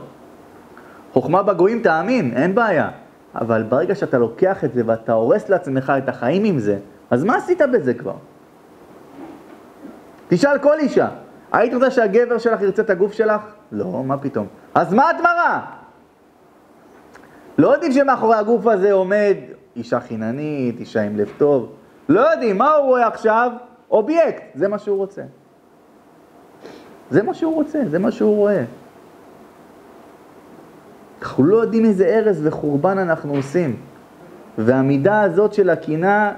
חוכמה בגויים תאמין, אין בעיה. אבל ברגע שאתה לוקח את זה ואתה הורס לעצמך את החיים עם זה, אז מה עשית בזה כבר? תשאל כל אישה, היית רוצה שהגבר שלך ירצה את הגוף שלך? לא, מה פתאום. אז מה את מראה? לא יודעים שמאחורי הגוף הזה עומד אישה חיננית, אישה עם לב טוב. לא יודעים, מה הוא רואה עכשיו? אובייקט, זה מה שהוא רוצה. זה מה שהוא רוצה, זה מה שהוא רואה. אנחנו לא יודעים איזה הרס וחורבן אנחנו עושים. והמידה הזאת של הקינה,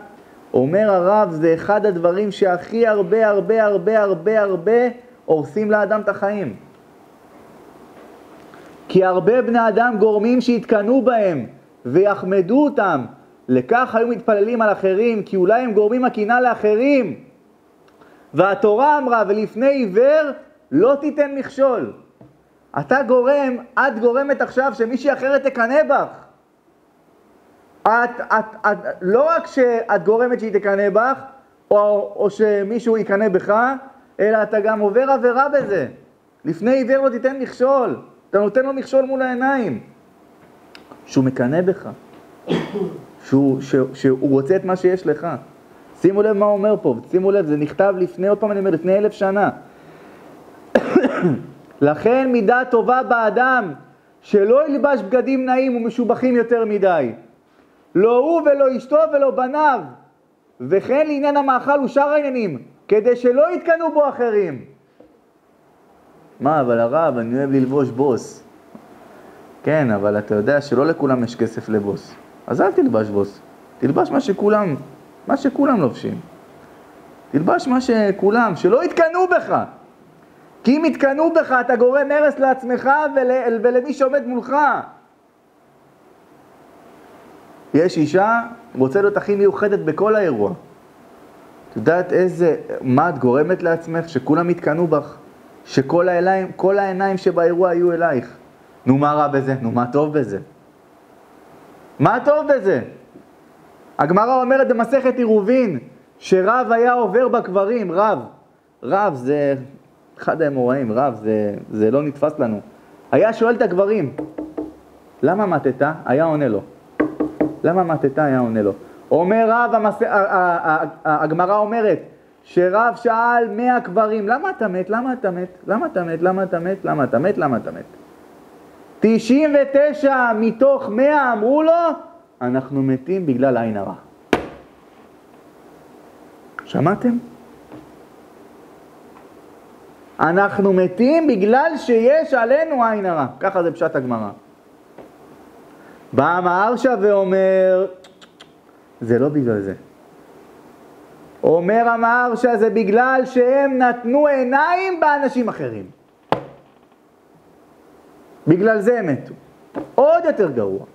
אומר הרב, זה אחד הדברים שהכי הרבה הרבה הרבה הרבה הרבה הורסים לאדם את החיים. כי הרבה בני אדם גורמים שיתקנאו בהם ויחמדו אותם. לכך היו מתפללים על אחרים, כי אולי הם גורמים הקינה לאחרים. והתורה אמרה, ולפני עיוור לא תיתן מכשול. אתה גורם, את גורמת עכשיו שמישהי אחרת תקנא בך. את, את, את, לא רק שאת גורמת שהיא תקנא בך, או, או שמישהו יקנא בך, אלא אתה גם עובר עבירה בזה. לפני עיוור לא תיתן מכשול. אתה נותן לו מכשול מול העיניים. שהוא מקנא בך. שהוא, שהוא, שהוא רוצה את מה שיש לך. שימו לב מה הוא אומר פה, שימו לב, זה נכתב לפני, עוד פעם אני אומר, לפני אלף שנה. לכן מידה טובה באדם, שלא ילבש בגדים נעים ומשובחים יותר מדי. לא הוא ולא אשתו ולא בניו, וכן לעניין המאכל ושאר העניינים, כדי שלא יתקנאו בו אחרים. מה, אבל הרב, אני אוהב ללבוש בוס. כן, אבל אתה יודע שלא לכולם יש כסף לבוס. אז אל תלבש בוס. תלבש מה שכולם, מה שכולם לובשים. תלבש מה שכולם, שלא יתקנאו בך. כי אם יתקנאו בך, אתה גורם הרס לעצמך ול, ולמי שעומד מולך. יש אישה, רוצה להיות הכי מיוחדת בכל האירוע. את יודעת איזה, מה את גורמת לעצמך? שכולם יתקנאו בך. שכל העיניים, כל העיניים שבאירוע יהיו אלייך. נו, מה רע בזה? נו, מה טוב בזה? מה טוב בזה? הגמרא אומרת במסכת עירובין, שרב היה עובר בקברים, רב. רב זה אחד האמוראים, רב, זה, זה לא נתפס לנו. היה שואל את הגברים, למה מטתה? היה עונה לו. למה מטתה? היה עונה לו. אומר רב, המס... הגמרא אומרת, שרב שאל מאה קברים, למה אתה מת? למה אתה מת? למה אתה מת? למה אתה מת? למה אתה מת? למה אתה מת? 99 מתוך 100 אמרו לו, אנחנו מתים בגלל עין הרע. שמעתם? אנחנו מתים בגלל שיש עלינו עין הרע. ככה זה פשט הגמרא. בא המהרש"א ואומר, זה לא בגלל זה. אומר המהרש"א זה בגלל שהם נתנו עיניים באנשים אחרים. בגלל זה הם מתו. עוד יותר גרוע.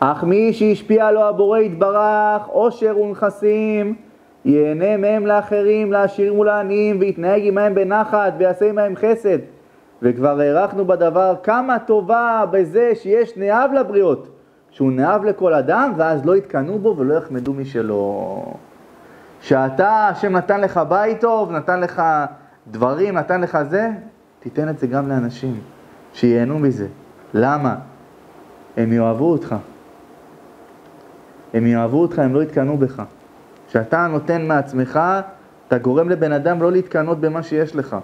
אך מי שהשפיע לו הבורא יתברך, עושר ונכסים, ייהנה מהם לאחרים, לעשירים ולעניים, ויתנהג עמהם בנחת, ויעשה עמהם חסד. וכבר הערכנו בדבר כמה טובה בזה שיש נאהב לבריות, שהוא נאהב לכל אדם, ואז לא יתקנאו בו ולא יחמדו משלו. שאתה, השם נתן לך בית טוב, נתן לך דברים, נתן לך זה, תיתן את זה גם לאנשים, שייהנו מזה. למה? הם יאהבו אותך. הם יאהבו אותך, הם לא יתקנאו בך. כשאתה נותן מעצמך, אתה גורם לבן אדם לא להתקנות במה שיש לך.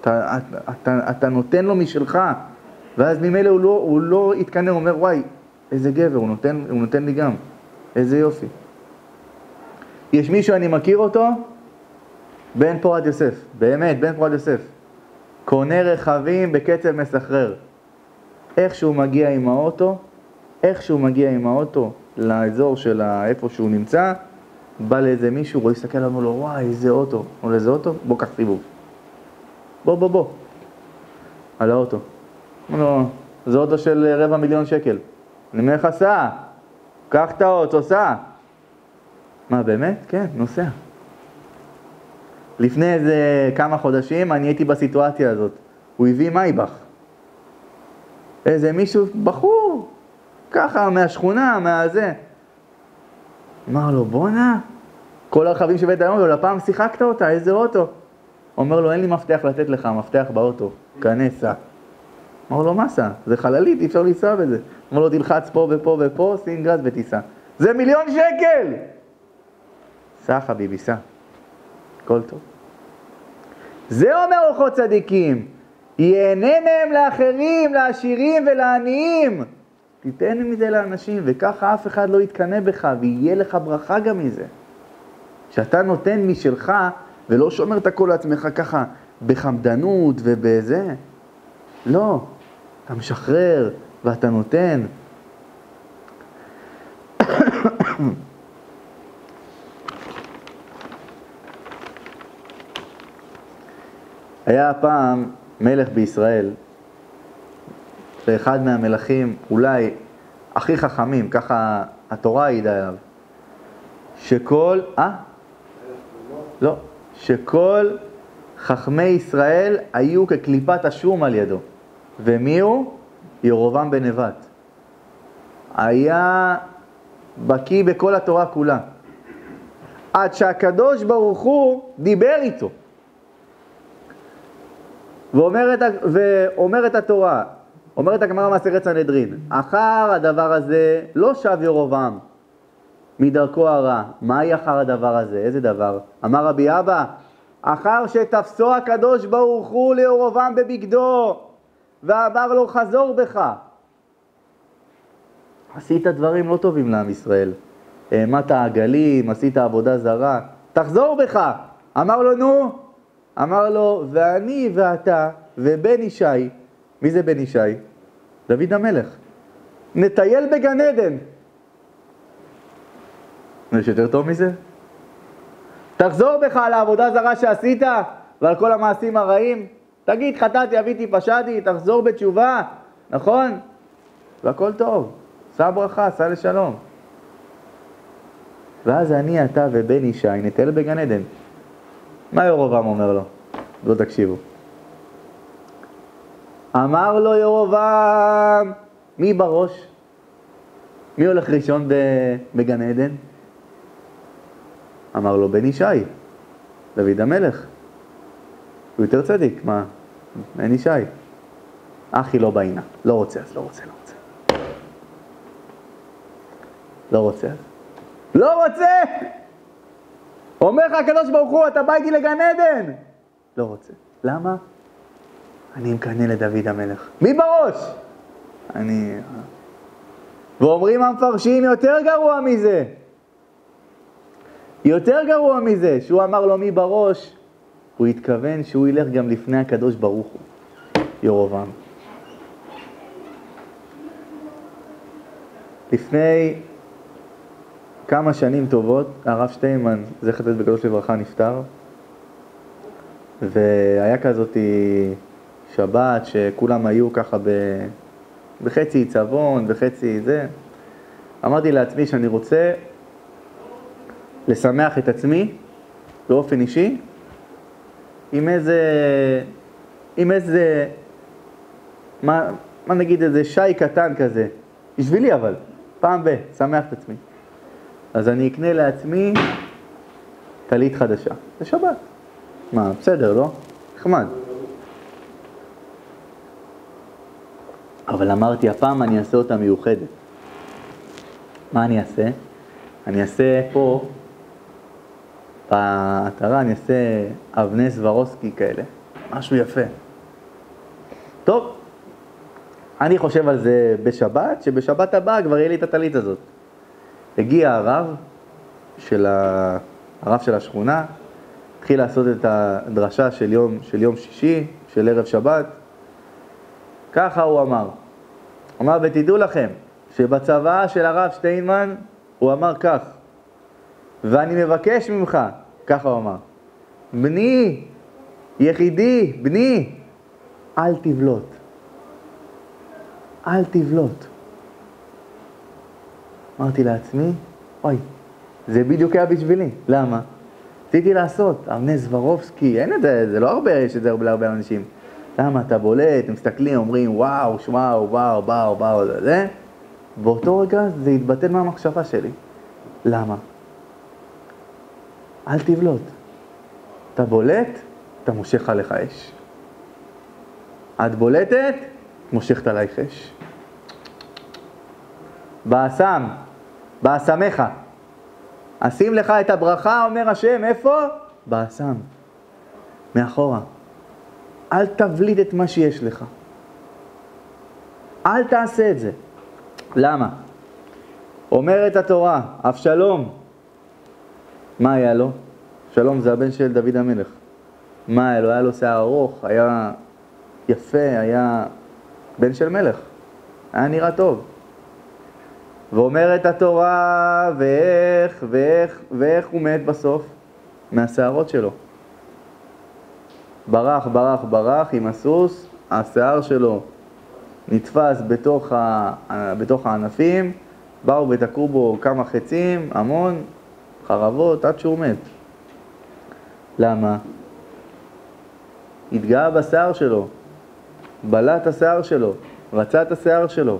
אתה, אתה, אתה, אתה נותן לו משלך, ואז ממילא הוא לא, הוא לא יתקנא, הוא אומר, וואי, איזה גבר, הוא נותן, הוא נותן לי גם, איזה יופי. יש מישהו, אני מכיר אותו, בן פורת יוסף, באמת, בן פורת יוסף. קונה רכבים בקצב מסחרר. איך שהוא מגיע עם האוטו, איך שהוא מגיע עם האוטו לאזור של איפה שהוא נמצא, בא לאיזה מישהו, רואה, הסתכל עליו, לו, וואי, איזה אוטו. אומר לו, איזה אוטו? בוא, קח סיבוב. בוא, בוא, בוא. על האוטו. אומר לו, זה אוטו של רבע מיליון שקל. אני אומר לך, סע, קח את האוטו, סע. מה, באמת? כן, נוסע. לפני איזה כמה חודשים אני הייתי בסיטואציה הזאת. הוא הביא מייבך. איזה מישהו, בחור, ככה, מהשכונה, מהזה. אמר לו, בואנה, כל הרכבים שבאת היום, לפעם שיחקת אותה, איזה אוטו? אומר לו, אין לי מפתח לתת לך, מפתח באוטו, כנס, סע. אמר לו, מה סע? זה חללית, אי אפשר לנסוע בזה. אמר לו, תלחץ פה ופה ופה, שים גז ותיסע. זה מיליון שקל! סע חביבי, סע. הכל טוב. זה אומר אורחות צדיקים, ייהנה מהם לאחרים, לעשירים ולעניים. תיתן מזה לאנשים, וככה אף אחד לא יתקנא בך, ויהיה לך ברכה גם מזה. כשאתה נותן משלך, ולא שומר את הכל לעצמך ככה, בחמדנות ובזה, לא, אתה משחרר ואתה נותן. היה פעם מלך בישראל, ואחד מהמלכים, אולי הכי חכמים, ככה התורה העידה עליו, שכל, אה? לא, שכל חכמי ישראל היו כקליפת השום על ידו. ומי הוא? ירובעם בן נבט. היה בקיא בכל התורה כולה. עד שהקדוש ברוך הוא דיבר איתו. ואומרת, ואומרת התורה, אומרת הגמרא מסכת סנהדרין, אחר הדבר הזה לא שב ירובעם מדרכו הרע. מהי אחר הדבר הזה? איזה דבר? אמר רבי אבא, אחר שתפסו הקדוש ברוך הוא לירובעם בבגדו, ואמר לו חזור בך. עשית דברים לא טובים לעם ישראל. העמדת עגלים, עשית עבודה זרה, תחזור בך. אמר לו, נו, אמר לו, ואני ואתה ובן ישי, מי זה בן ישי? דוד המלך. נטייל בגן עדן. יש יותר טוב מזה? תחזור בך על העבודה זרה שעשית ועל כל המעשים הרעים. תגיד, חטאתי, אביתי, פשעתי, תחזור בתשובה, נכון? והכל טוב. שא ברכה, סע לשלום. ואז אני, אתה ובן ישי נטייל בגן עדן. מה ירובעם אומר לו? לא תקשיבו. אמר לו ירובעם, מי בראש? מי הולך ראשון בגן עדן? אמר לו בן ישי, דוד המלך. הוא יותר צדיק, מה? בן ישי. אחי לא בעינה, לא רוצה אז, לא רוצה, לא רוצה. לא רוצה אז. לא רוצה! אומר לך הקדוש ברוך הוא, אתה בא איתי לגן עדן! לא רוצה. למה? אני מקנא לדוד המלך. מי בראש? אני... ואומרים המפרשים יותר גרוע מזה. יותר גרוע מזה, שהוא אמר לו מי בראש, הוא התכוון שהוא ילך גם לפני הקדוש ברוך הוא, ירובעם. לפני כמה שנים טובות, הרב שטיינמן, זכר צדיק וקדוש לברכה, נפטר, והיה כזאת שבת שכולם היו ככה ב... בחצי עיצבון, בחצי זה. אמרתי לעצמי שאני רוצה לשמח את עצמי באופן אישי עם איזה, עם איזה, מה, מה נגיד איזה שי קטן כזה, בשבילי אבל, פעם ב, שמח את עצמי. אז אני אקנה לעצמי טלית חדשה, זה שבת. מה, בסדר, לא? נחמד. אבל אמרתי, הפעם אני אעשה אותה מיוחדת. מה אני אעשה? אני אעשה פה, בעטרה אני אעשה אבני סברוסקי כאלה, משהו יפה. טוב, אני חושב על זה בשבת, שבשבת הבאה כבר יהיה לי את הטלית הזאת. הגיע הרב של, ה... הרב של השכונה, התחיל לעשות את הדרשה של יום, של יום שישי, של ערב שבת. ככה הוא אמר. אמר, ותדעו לכם, שבצוואה של הרב שטיינמן, הוא אמר כך, ואני מבקש ממך, ככה הוא אמר, בני, יחידי, בני, אל תבלוט. אל תבלוט. אמרתי לעצמי, אוי, זה בדיוק היה בשבילי. למה? רציתי לעשות, אבני זברובסקי, אין את זה, זה לא הרבה, יש את זה להרבה אנשים. למה אתה בולט, הם מסתכלים, אומרים וואו, וואו, וואו, וואו, וואו, זה, באותו רגע זה התבטל מהמחשבה שלי. למה? אל תבלוט. אתה בולט, אתה מושך עליך אש. את בולטת, מושכת עלייך אש. באסם, באסמך. אשים לך את הברכה, אומר השם, איפה? באסם, מאחורה. אל תבליט את מה שיש לך. אל תעשה את זה. למה? אומרת התורה, אבשלום, מה היה לו? אבשלום זה הבן של דוד המלך. מה היה לו? היה לו שיער ארוך, היה יפה, היה בן של מלך. היה נראה טוב. ואומרת התורה, ואיך, ואיך, ואיך הוא מת בסוף? מהשערות שלו. ברח, ברח, ברח עם הסוס, השיער שלו נתפס בתוך, ה, בתוך הענפים, באו ותקעו בו כמה חצים, המון חרבות, עד שהוא מת. למה? התגאה בשיער שלו, בלע את השיער שלו, רצה את השיער שלו.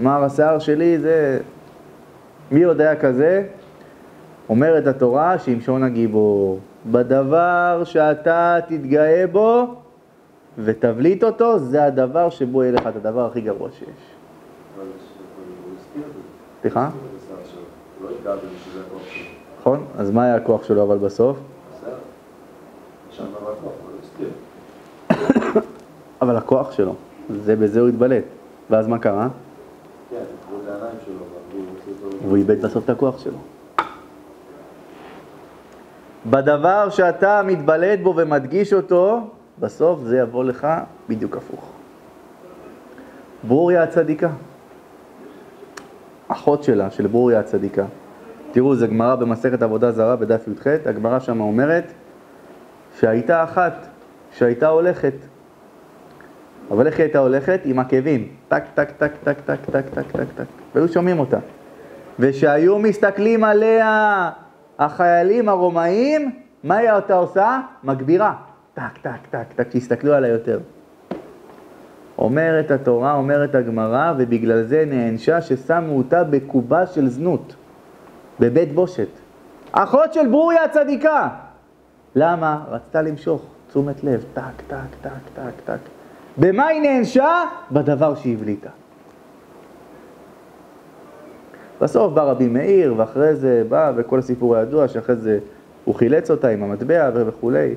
אמר, השיער שלי זה... מי יודע כזה? אומרת התורה, שמשון הגיבור. בדבר שאתה תתגאה בו ותבליט אותו, זה הדבר שבו יהיה לך את הדבר הכי גרוע שיש. סליחה? נכון, אז מה היה הכוח שלו אבל בסוף? אבל הכוח שלו, זה בזה הוא התבלט. ואז מה קרה? והוא איבד בסוף את הכוח שלו. בדבר שאתה מתבלט בו ומדגיש אותו, בסוף זה יבוא לך בדיוק הפוך. ברוריה הצדיקה, אחות שלה, של ברוריה הצדיקה. תראו, זו גמרא במסכת עבודה זרה בדף י"ח, הגמרא שם אומרת שהייתה אחת שהייתה הולכת. אבל איך היא הייתה הולכת? עם עקבים. טק, טק, טק, טק, טק, טק, טק, טק, טק. והיו שומעים אותה. ושהיו מסתכלים עליה החיילים הרומאים, מה היא הייתה עושה? מגבירה. טק, טק, טק, טק, שיסתכלו עליה יותר. אומרת התורה, אומרת הגמרא, ובגלל זה נענשה ששמו אותה בקובה של זנות, בבית בושת. אחות של ברוריה הצדיקה. למה? רצתה למשוך תשומת לב, טק, טק, טק, טק, טק. במה היא נענשה? בדבר שהבליטה. בסוף בא רבי מאיר, ואחרי זה בא, וכל הסיפור הידוע, שאחרי זה הוא חילץ אותה עם המטבע וכולי.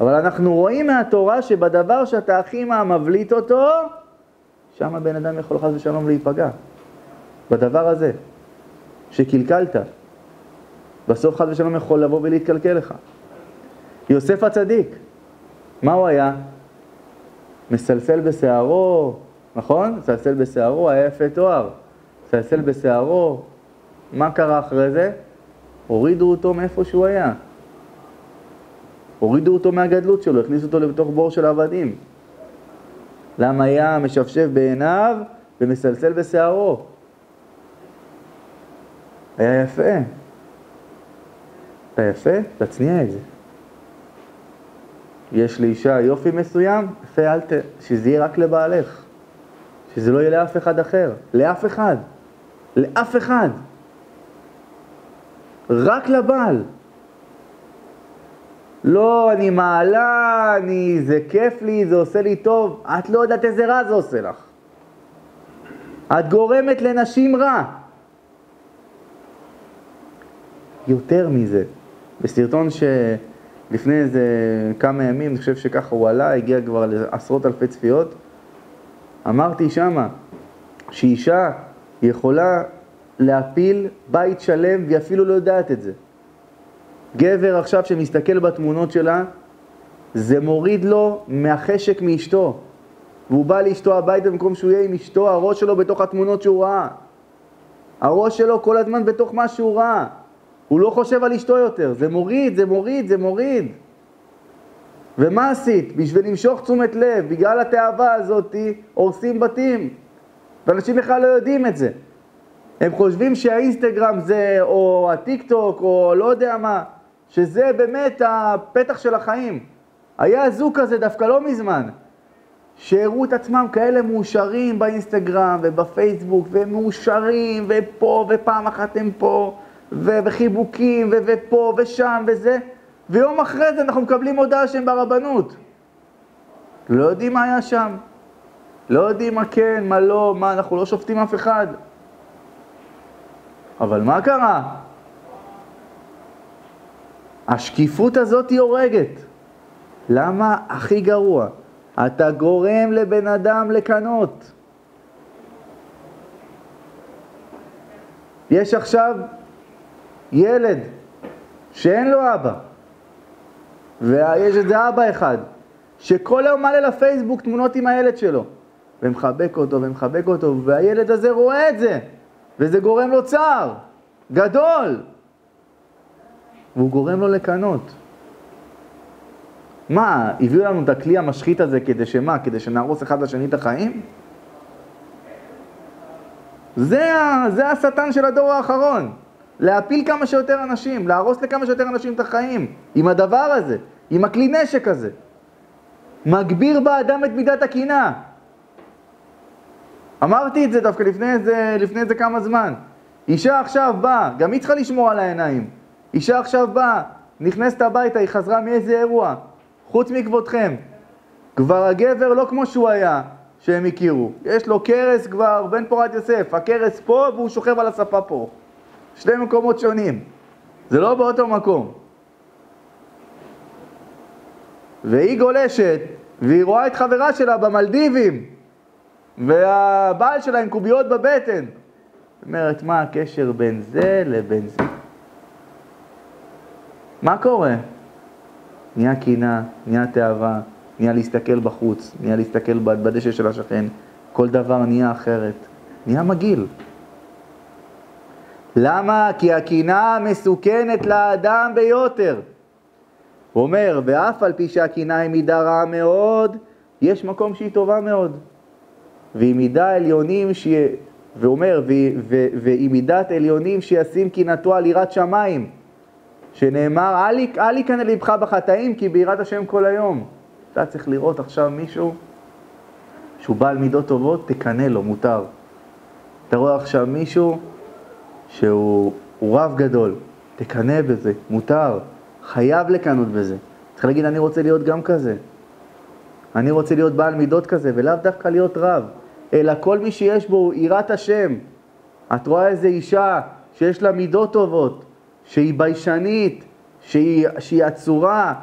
אבל אנחנו רואים מהתורה שבדבר שאתה הכי מבליט אותו, שם הבן אדם יכול חס ושלום להיפגע. בדבר הזה, שקלקלת. בסוף חס ושלום יכול לבוא ולהתקלקל לך. יוסף הצדיק, מה הוא היה? מסלסל בשערו, נכון? מסלסל בשערו, היה יפה תואר. מסלסל בשערו, מה קרה אחרי זה? הורידו אותו מאיפה שהוא היה. הורידו אותו מהגדלות שלו, הכניסו אותו לתוך בור של עבדים. למה היה משפשף בעיניו ומסלסל בשערו? היה יפה. אתה יפה, תצניע את זה. יש לאישה יופי מסוים, יפה, אל ת... שזה יהיה רק לבעלך. שזה לא יהיה לאף אחד אחר. לאף אחד. לאף אחד. רק לבעל. לא, אני מעלה, אני, זה כיף לי, זה עושה לי טוב. את לא יודעת איזה רע זה עושה לך. את גורמת לנשים רע. יותר מזה, בסרטון שלפני איזה כמה ימים, אני חושב שככה הוא עלה, הגיע כבר לעשרות אלפי צפיות, אמרתי שמה שאישה יכולה להפיל בית שלם והיא אפילו לא יודעת את זה. גבר עכשיו שמסתכל בתמונות שלה, זה מוריד לו מהחשק מאשתו. והוא בא לאשתו הביתה במקום שהוא יהיה עם אשתו, הראש שלו בתוך התמונות שהוא ראה. הראש שלו כל הזמן בתוך מה שהוא ראה. הוא לא חושב על אשתו יותר, זה מוריד, זה מוריד, זה מוריד. ומה עשית? בשביל למשוך תשומת לב, בגלל התאווה הזאת, הורסים בתים. ואנשים בכלל לא יודעים את זה. הם חושבים שהאינסטגרם זה, או הטיק טוק, או לא יודע מה, שזה באמת הפתח של החיים. היה זוג כזה דווקא לא מזמן, שהראו את עצמם כאלה מאושרים באינסטגרם ובפייסבוק, והם מאושרים, ופה, ופעם אחת הם פה, וחיבוקים, ופה ושם וזה, ויום אחרי זה אנחנו מקבלים הודעה שהם ברבנות. לא יודעים מה היה שם, לא יודעים מה כן, מה לא, מה, אנחנו לא שופטים אף אחד. אבל מה קרה? השקיפות הזאת היא הורגת. למה? הכי גרוע. אתה גורם לבן אדם לקנות. יש עכשיו ילד שאין לו אבא, ויש איזה אבא אחד, שכל היום מעלה לפייסבוק תמונות עם הילד שלו, ומחבק אותו ומחבק אותו, והילד הזה רואה את זה, וזה גורם לו צער גדול, והוא גורם לו לקנות. מה, הביאו לנו את הכלי המשחית הזה כדי שמה? כדי שנהרוס אחד לשני את החיים? זה, זה השטן של הדור האחרון. להפיל כמה שיותר אנשים, להרוס לכמה שיותר אנשים את החיים, עם הדבר הזה, עם הכלי נשק הזה. מגביר באדם את מידת הקנאה. אמרתי את זה דווקא לפני איזה, לפני איזה כמה זמן. אישה עכשיו באה, גם היא צריכה לשמור על העיניים. אישה עכשיו באה, נכנסת הביתה, היא חזרה מאיזה אירוע, חוץ מכבודכם. כבר הגבר לא כמו שהוא היה, שהם הכירו. יש לו קרס כבר, בן פורת יוסף, הקרס פה והוא שוכב על הספה פה. שני מקומות שונים. זה לא באותו מקום. והיא גולשת, והיא רואה את חברה שלה במלדיבים, והבעל שלה עם קוביות בבטן. אומרת, מה הקשר בין זה לבין זה? מה קורה? נהיה קינה, נהיה תאווה, נהיה להסתכל בחוץ, נהיה להסתכל בדשא של השכן, כל דבר נהיה אחרת, נהיה מגעיל. למה? כי הקנאה מסוכנת לאדם ביותר. הוא אומר, ואף על פי שהקנאה היא מידה רעה מאוד, יש מקום שהיא טובה מאוד. והיא מידה עליונים שהיא... ואומר, והיא מידת עליונים שישים קנאתו על יראת שמיים. שנאמר, אל יקנא לבך בחטאים כי ביראת השם כל היום. אתה צריך לראות עכשיו מישהו שהוא בעל מידות טובות, תקנא לו, מותר. אתה רואה עכשיו מישהו שהוא רב גדול, תקנא בזה, מותר, חייב לקנות בזה. צריך להגיד, אני רוצה להיות גם כזה. אני רוצה להיות בעל מידות כזה, ולאו דווקא להיות רב, אלא כל מי שיש בו יראת השם. את רואה איזה אישה שיש לה מידות טובות, שהיא ביישנית, שהיא, שהיא עצורה,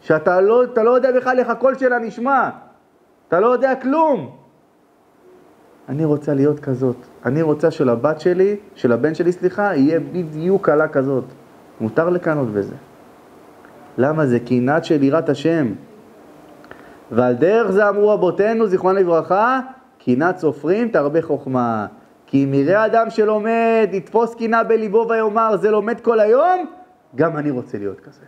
שאתה לא, לא יודע בכלל איך הקול שלה נשמע, אתה לא יודע כלום. אני רוצה להיות כזאת. אני רוצה שלבת שלי, של הבן שלי, סליחה, יהיה בדיוק קלה כזאת. מותר לקנות בזה. למה? זה קנאת של יראת השם. ועל דרך זה אמרו רבותינו, זיכרונם לברכה, קנאת סופרים תרבה חוכמה. כי אם יראה אדם שלומד, יתפוס קנאה בליבו ויאמר, זה לומד כל היום, גם אני רוצה להיות כזה.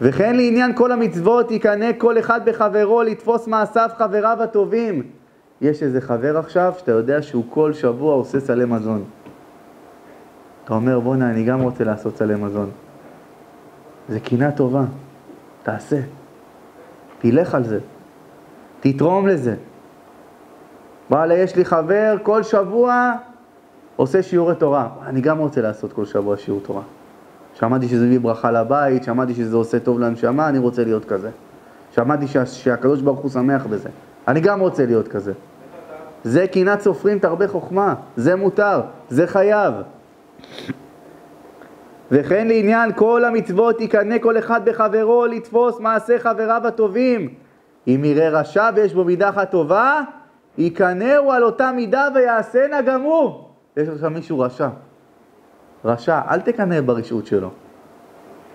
וכן לעניין כל המצוות יקנא כל אחד בחברו לתפוס מעשיו חבריו הטובים. יש איזה חבר עכשיו שאתה יודע שהוא כל שבוע עושה סלי מזון. אתה אומר, בואנה, אני גם רוצה לעשות סלי מזון. זה קינה טובה, תעשה. תלך על זה, תתרום לזה. וואלה, יש לי חבר, כל שבוע עושה שיעורי תורה. אני גם רוצה לעשות כל שבוע שיעור תורה. שמעתי שזה מביא ברכה לבית, שמעתי שזה עושה טוב לנשמה, אני רוצה להיות כזה. שמעתי שה, שהקדוש ברוך הוא שמח בזה. אני גם רוצה להיות כזה. זה קנאת סופרים תרבה חוכמה, זה מותר, זה חייב. וכן לעניין כל המצוות יקנא כל אחד בחברו לתפוס מעשה חבריו הטובים. אם יראה רשע ויש בו מידה אחת טובה, יקנאו על אותה מידה ויעשנה גם הוא. יש עכשיו מישהו רשע. רשע, אל תקנא ברשעות שלו.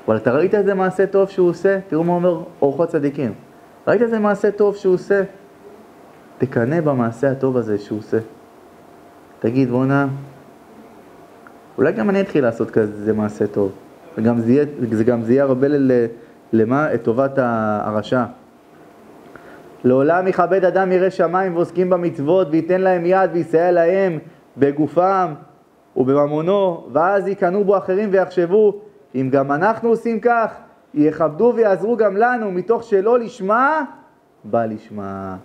אבל אתה ראית איזה מעשה טוב שהוא עושה? תראו מה אומר אורחות צדיקים. ראית איזה מעשה טוב שהוא עושה? תקנא במעשה הטוב הזה שהוא עושה. תגיד, בואנה, אולי גם אני אתחיל לעשות כזה מעשה טוב. וגם זה, זה גם זה יהיה הרבה למה? את טובת הרשע. לעולם יכבד אדם ירא שמיים ועוסקים במצוות וייתן להם יד ויסייע להם בגופם ובממונו, ואז יקנאו בו אחרים ויחשבו, אם גם אנחנו עושים כך, יכבדו ויעזרו גם לנו, מתוך שלא לשמה, בא לשמה.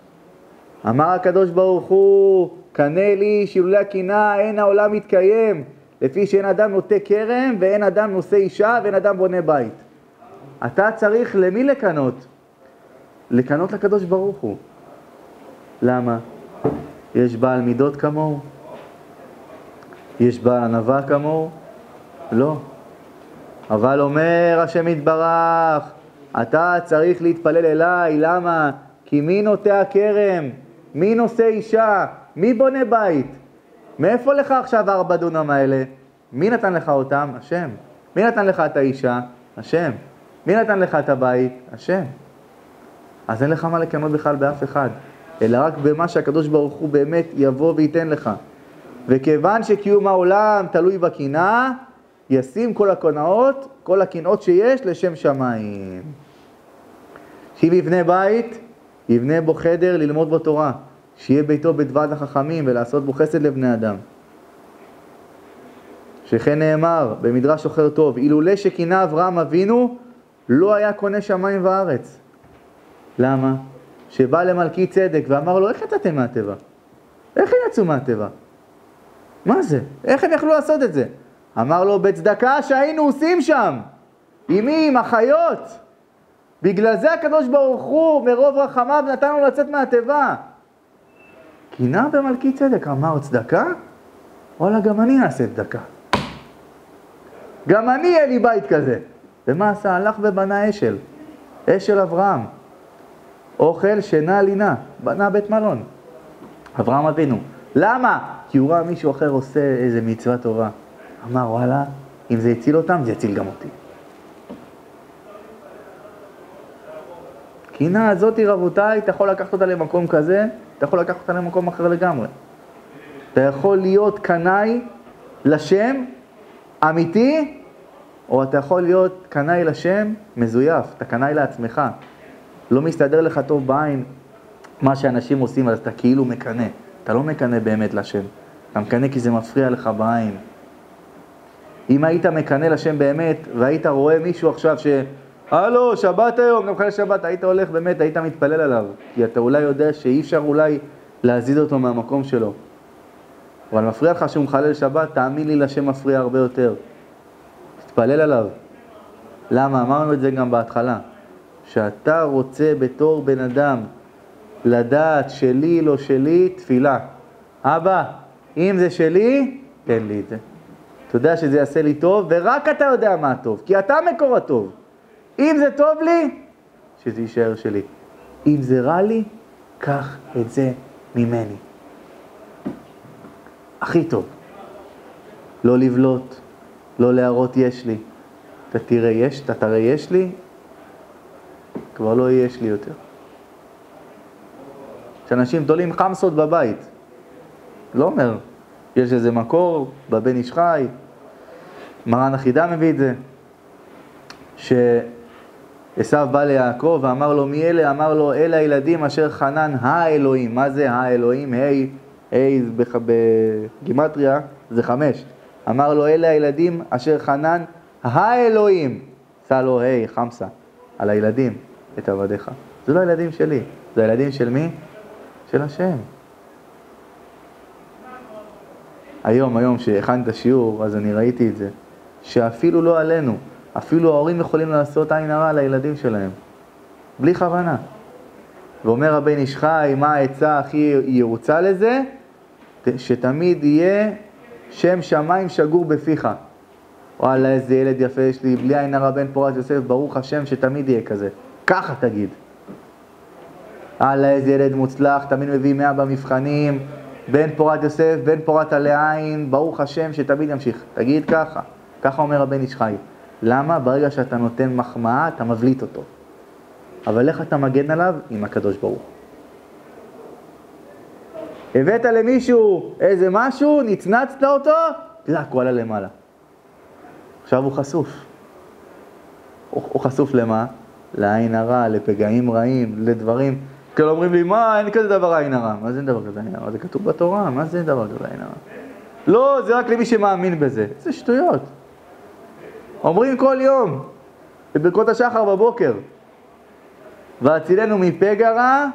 אמר הקדוש ברוך הוא, קנא לי שאילולי הקנאה אין העולם מתקיים, לפי שאין אדם נוטה כרם ואין אדם נושא אישה ואין אדם בונה בית. אתה צריך למי לקנות? לקנות לקדוש ברוך הוא. למה? יש בעל מידות כמוהו? יש בעל ענווה כמוהו? לא. אבל אומר השם יתברך, אתה צריך להתפלל אליי, למה? כי מי נוטע כרם? מי נושא אישה? מי בונה בית? מאיפה לך עכשיו ארבע דונם האלה? מי נתן לך אותם? השם. מי נתן לך את האישה? השם. מי נתן לך את הבית? השם. אז אין לך מה לקנות בכלל באף אחד, אלא רק במה שהקדוש ברוך הוא באמת יבוא וייתן לך. וכיוון שקיום העולם תלוי בקנאה, ישים כל הקנאות, כל הקנאות שיש לשם שמיים. שאם יבנה בית, יבנה בו חדר ללמוד בו תורה, שיהיה ביתו בדבד החכמים ולעשות בו חסד לבני אדם. שכן נאמר במדרש שוחר טוב, אילולא שקינא אברהם אבינו, לא היה קונה שמיים וארץ. למה? שבא למלכי צדק ואמר לו, איך יצאתם מהטבע? איך הם יצאו מהטבע? מה זה? איך הם יכלו לעשות את זה? אמר לו, בצדקה שהיינו עושים שם. עם מי? עם החיות. בגלל זה הקדוש ברוך הוא, מרוב רחמיו, נתן לנו לצאת מהתיבה. קינה במלכי צדק, אמר צדקה? וואלה, גם אני אעשה צדקה. גם אני יהיה לי בית כזה. ומה עשה? הלך ובנה אשל. אשל אברהם. אוכל, שינה, לינה. בנה בית מלון. אברהם אבינו. למה? כי הוא ראה מישהו אחר עושה איזה מצווה טובה. אמר, וואלה, אם זה הציל אותם, זה יציל גם אותי. קינה הזאתי, רבותיי, אתה יכול לקחת אותה למקום כזה, אתה יכול לקחת אותה למקום אחר לגמרי. אתה יכול להיות קנאי לשם, אמיתי, או אתה יכול להיות קנאי לשם, מזויף, אתה קנאי לעצמך. לא מסתדר לך טוב בעין מה שאנשים עושים, אז אתה כאילו מקנא. אתה לא מקנא באמת לשם, אתה מקנא כי זה מפריע לך בעין. אם היית מקנא לשם באמת, והיית רואה מישהו עכשיו ש... הלו, שבת היום, גם מחלל שבת, היית הולך באמת, היית מתפלל עליו. כי אתה אולי יודע שאי אפשר אולי להזיז אותו מהמקום שלו. אבל מפריע לך שהוא מחלל שבת, תאמין לי, לשם מפריע הרבה יותר. תתפלל עליו. למה? אמרנו את זה גם בהתחלה. שאתה רוצה בתור בן אדם לדעת שלי, לא שלי, תפילה. אבא, אם זה שלי, תן לי את זה. אתה יודע שזה יעשה לי טוב, ורק אתה יודע מה טוב, כי אתה מקור הטוב. אם זה טוב לי, שזה יישאר שלי. אם זה רע לי, קח את זה ממני. הכי טוב. לא לבלוט, לא להראות יש לי. אתה תראה יש, אתה תראה יש לי, כבר לא יש לי יותר. שאנשים תולים חמסות בבית. לא אומר, יש איזה מקור בבן איש חי, מרן החידה מביא את זה, שעשו בא ליעקב ואמר לו מי אלה? אמר לו אלה הילדים אשר חנן האלוהים. מה זה האלוהים? ה' ה' בגימטריה זה חמש. אמר לו, אלה הילדים אשר חנן האלוהים. עשה לו, היי, חמסה, על הילדים, את עבדיך. זה לא הילדים שלי, זה הילדים של מי? של השם. היום, היום שהכנתי את השיעור, אז אני ראיתי את זה, שאפילו לא עלינו, אפילו ההורים יכולים לעשות עין הרע לילדים שלהם, בלי כוונה. ואומר רבי איש חי, מה העצה הכי ירוצה לזה? שתמיד יהיה שם שמיים שגור בפיך. וואלה, איזה ילד יפה יש לי, בלי עין הרע בן פורת יוסף, ברוך השם שתמיד יהיה כזה. ככה תגיד. וואלה, איזה ילד מוצלח, תמיד מביא מאה במבחנים, בן פורת יוסף, בן פורת עלי עין, ברוך השם שתמיד ימשיך. תגיד ככה. ככה אומר הבן איש חי. למה? ברגע שאתה נותן מחמאה, אתה מבליט אותו. אבל איך אתה מגן עליו? עם הקדוש ברוך הבאת למישהו איזה משהו, נצנצת אותו, תדע, הוא עלה למעלה. עכשיו הוא חשוף. הוא, הוא חשוף למה? לעין הרע, לפגעים רעים, לדברים. כאילו אומרים לי, מה, אין כזה דבר עין הרע. מה זה דבר כזה עין הרע? זה כתוב בתורה, מה זה דבר כזה עין הרע? לא, זה רק למי שמאמין בזה. זה שטויות. אומרים כל יום, בברכות השחר בבוקר, והצילנו מפגע רע,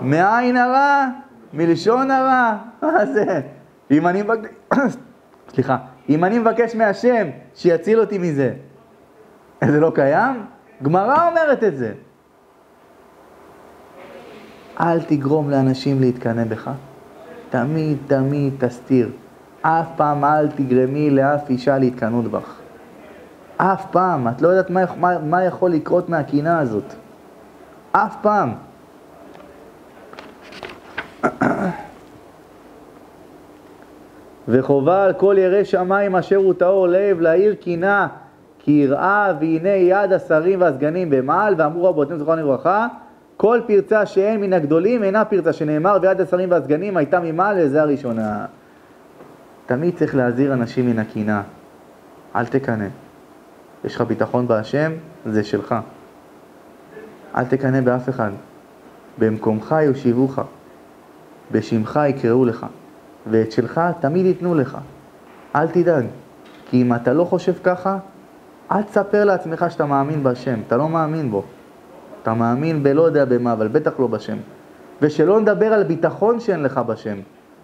מעין הרע, מלשון הרע. מה זה? אם אני מבקש, סליחה, אם אני מבקש מהשם שיציל אותי מזה, זה לא קיים? גמרא אומרת את זה. אל תגרום לאנשים להתקנא בך. תמיד תמיד תסתיר. אף פעם אל תגרמי לאף אישה להתקנות בך. אף פעם. את לא יודעת מה, מה, מה יכול לקרות מהקינה הזאת. אף פעם. וחובה על כל ירא שמיים אשר הוא טהור לב להעיר קינה כי יראה והנה יד השרים והסגנים במעל ואמרו רבותינו זכרנו לברכה כל פרצה שאין מן הגדולים אינה פרצה שנאמר ויד השרים והסגנים הייתה ממעל וזה הראשונה. תמיד צריך להזהיר אנשים מן הקינה, אל תקנא. יש לך ביטחון בהשם, זה שלך. אל תקנא באף אחד. במקומך יושיבוך, בשמך יקראו לך, ואת שלך תמיד ייתנו לך. אל תדאג, כי אם אתה לא חושב ככה, אל תספר לעצמך שאתה מאמין בהשם, אתה לא מאמין בו. אתה מאמין בלא יודע במה, אבל בטח לא בשם. ושלא נדבר על ביטחון שאין לך בשם,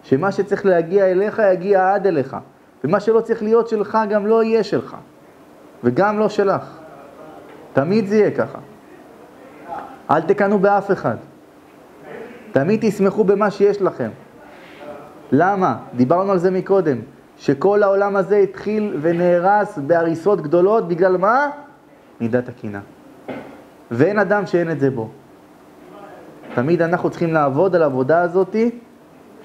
שמה שצריך להגיע אליך יגיע עד אליך, ומה שלא צריך להיות שלך גם לא יהיה שלך, וגם לא שלך. תמיד זה יהיה ככה. אל תקנו באף אחד. תמיד תשמחו במה שיש לכם. למה? דיברנו על זה מקודם, שכל העולם הזה התחיל ונהרס בהריסות גדולות, בגלל מה? מידת הקנאה. ואין אדם שאין את זה בו. תמיד אנחנו צריכים לעבוד על העבודה הזאתי,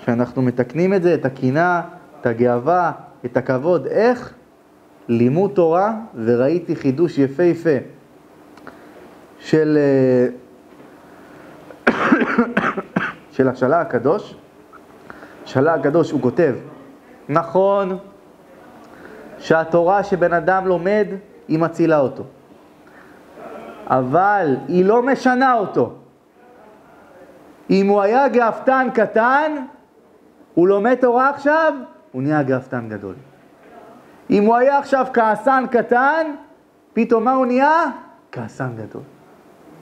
שאנחנו מתקנים את זה, את הקנאה, את הגאווה, את הכבוד. איך? לימוד תורה, וראיתי חידוש יפהפה של, אה, של השלה הקדוש. שלה הקדוש הוא כותב, נכון שהתורה שבן אדם לומד, היא מצילה אותו. אבל היא לא משנה אותו. אם הוא היה גאוותן קטן, הוא לומד תורה עכשיו, הוא נהיה גאוותן גדול. אם הוא היה עכשיו כעסן קטן, פתאום מה הוא נהיה? כעסן גדול.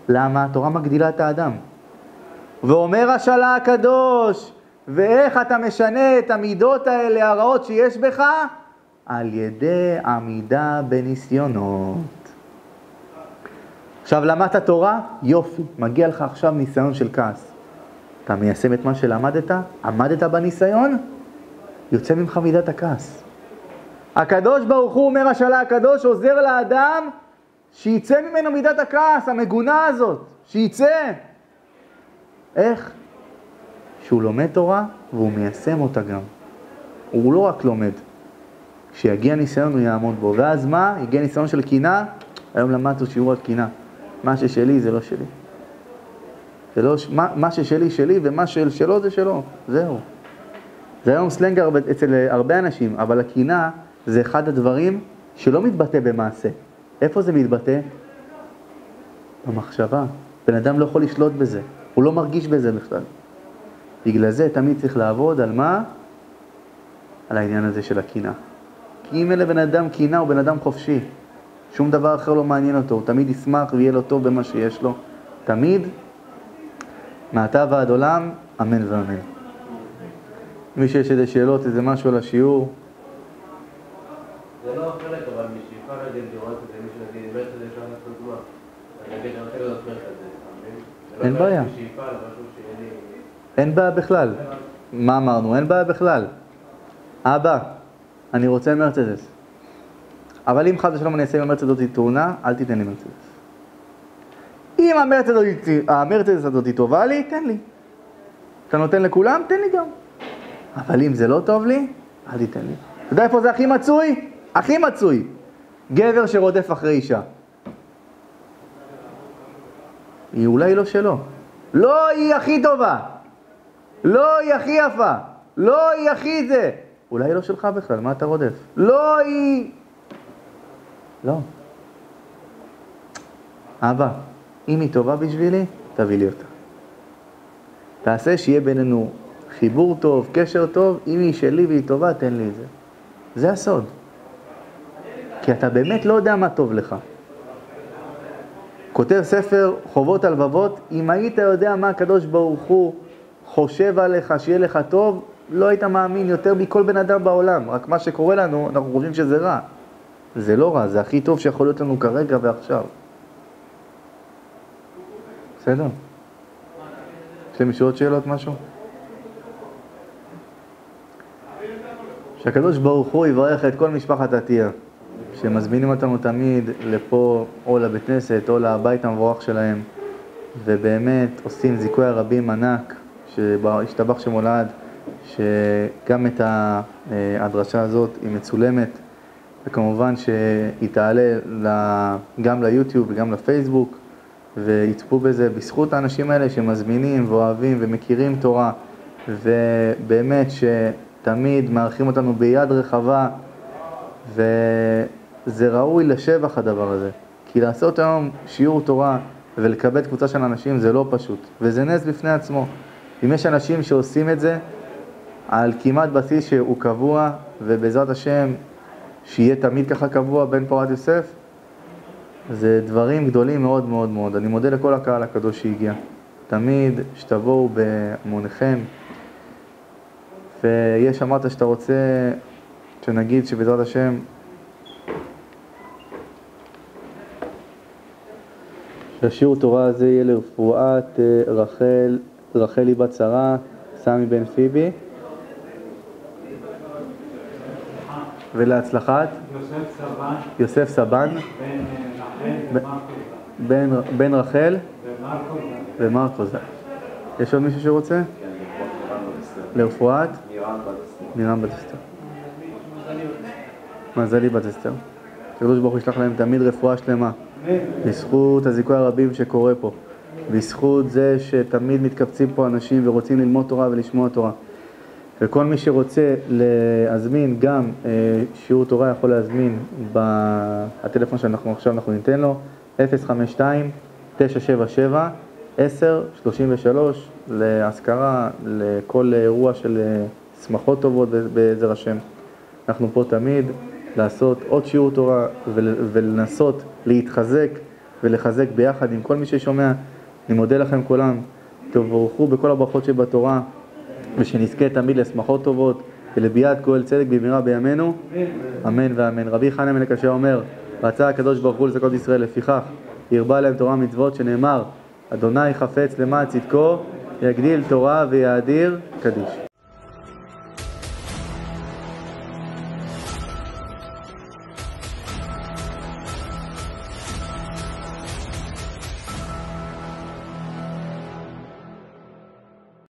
למה? התורה מגדילה את האדם. ואומר השאלה הקדוש, ואיך אתה משנה את המידות האלה הרעות שיש בך? על ידי עמידה בניסיונות. עכשיו למדת תורה? יופי, מגיע לך עכשיו ניסיון של כעס. אתה מיישם את מה שלמדת? עמדת בניסיון? יוצא ממך מידת הכעס. הקדוש ברוך הוא, אומר השאלה הקדוש, עוזר לאדם שיצא ממנו מידת הכעס, המגונה הזאת, שיצא. איך? שהוא לומד תורה והוא מיישם אותה גם. הוא לא רק לומד. כשיגיע ניסיון הוא יעמוד בו. ואז מה? יגיע ניסיון של קינה, היום למדנו שיעור על קינה. מה ששלי זה לא שלי. זה לא, מה, מה ששלי שלי ומה של, שלו זה שלו, זהו. זה היום סלנג הרבה, אצל הרבה אנשים, אבל הקינה זה אחד הדברים שלא מתבטא במעשה. איפה זה מתבטא? במחשבה. בן אדם לא יכול לשלוט בזה, הוא לא מרגיש בזה בכלל. בגלל זה תמיד צריך לעבוד על מה? על העניין הזה של הקינה. כי אם אין לבן אדם קינה, הוא בן אדם חופשי. שום דבר אחר לא מעניין אותו, הוא תמיד ישמח ויהיה לו טוב במה שיש לו. תמיד, מעתה ועד עולם, אמן ואמן. מי שיש איזה שאלות, איזה משהו על השיעור. זה לא חלק, אבל משאיפה נגיד לראות את זה, מישהו נגיד, מרצדס אפשר לעשות מה? אז נגיד, אני רוצה לראות מרצדס, אתה מבין? אין בעיה. אין בעיה בכלל. מה אמרנו? אין בעיה בכלל. אבא, אני רוצה מרצדס. אבל אם חס ושלום אני אעשה עם המרצדס הזאת תאונה, אל תיתן לי מרצדס. אם המרצדס הזאת- טובה לי, תן לי. אתה נותן לכולם, תן לי גם. אבל אם זה לא טוב לי, אל תיתן לי. אתה יודע איפה זה הכי מצוי? הכי מצוי. גבר שרודף אחרי אישה. היא אולי לא שלו. לא היא הכי טובה. לא היא הכי יפה. לא היא הכי זה. אולי היא לא שלך בכלל, מה אתה רודף? לא היא... לא. אבא, אם היא טובה בשבילי, תביא לי אותה. תעשה שיהיה בינינו חיבור טוב, קשר טוב, אם היא שלי והיא טובה, תן לי את זה. זה הסוד. כי אתה באמת לא יודע מה טוב לך. כותב ספר חובות הלבבות, אם היית יודע מה הקדוש ברוך הוא חושב עליך, שיהיה לך טוב, לא היית מאמין יותר מכל בן אדם בעולם. רק מה שקורה לנו, אנחנו חושבים שזה רע. זה לא רע, זה הכי טוב שיכול להיות לנו כרגע ועכשיו. בסדר? יש למישהו עוד שאלות, משהו? שהקדוש ברוך הוא יברך את כל משפחת עטיה, שמזמינים אותנו תמיד לפה, או לבית כנסת, או לבית המבורך שלהם, ובאמת עושים זיכוי הרבים ענק, שהשתבח שמולד, שגם את הדרשה הזאת היא מצולמת, וכמובן שהיא תעלה גם ליוטיוב וגם לפייסבוק, ויצפו בזה בזכות האנשים האלה שמזמינים ואוהבים ומכירים תורה, ובאמת שתמיד מארחים אותנו ביד רחבה, וזה ראוי לשבח הדבר הזה. כי לעשות היום שיעור תורה ולכבד קבוצה של אנשים זה לא פשוט, וזה נס בפני עצמו. אם יש אנשים שעושים את זה על כמעט בסיס שהוא קבוע, ובעזרת השם שיהיה תמיד ככה קבוע בין פורת יוסף, זה דברים גדולים מאוד מאוד מאוד. אני מודה לכל הקהל הקדוש שהגיע. תמיד שתבואו בהמוניכם. ויש, אמרת שאתה רוצה שנגיד שבעזרת השם שהשיעור תורה הזה יהיה לרפואת אה, רחל, רחלי בת שרה, סמי בן פיבי ולהצלחת יוסף סבן, בן רחל ומרקו בן רחל ומרקו ז"ל. יש עוד מישהו שרוצה? לרפואת? נירן בת אסתר. מזלי בת אסתר. הקדוש ברוך הוא ישלח להם תמיד רפואה שלמה. בזכות הזיכוי הרבים שקורה פה. בזכות זה שתמיד מתקבצים פה אנשים ורוצים ללמוד תורה ולשמוע תורה. וכל מי שרוצה להזמין גם אה, שיעור תורה יכול להזמין בטלפון שאנחנו עכשיו אנחנו ניתן לו 052-977-1033 להשכרה לכל אירוע של אה, שמחות טובות בעזר השם. אנחנו פה תמיד לעשות עוד שיעור תורה ול- ולנסות להתחזק ולחזק ביחד עם כל מי ששומע. אני מודה לכם כולם, תבורכו בכל הברכות שבתורה ושנזכה תמיד לשמחות טובות ולביאת גואל צדק במהרה בימינו, אמן ואמן. רבי חנן מלך אשר אומר, רצה הקדוש ברוך הוא לזכות ישראל, לפיכך הרבה להם תורה ומצוות, שנאמר, אדוני חפץ למען צדקו, יגדיל תורה ויאדיר קדיש.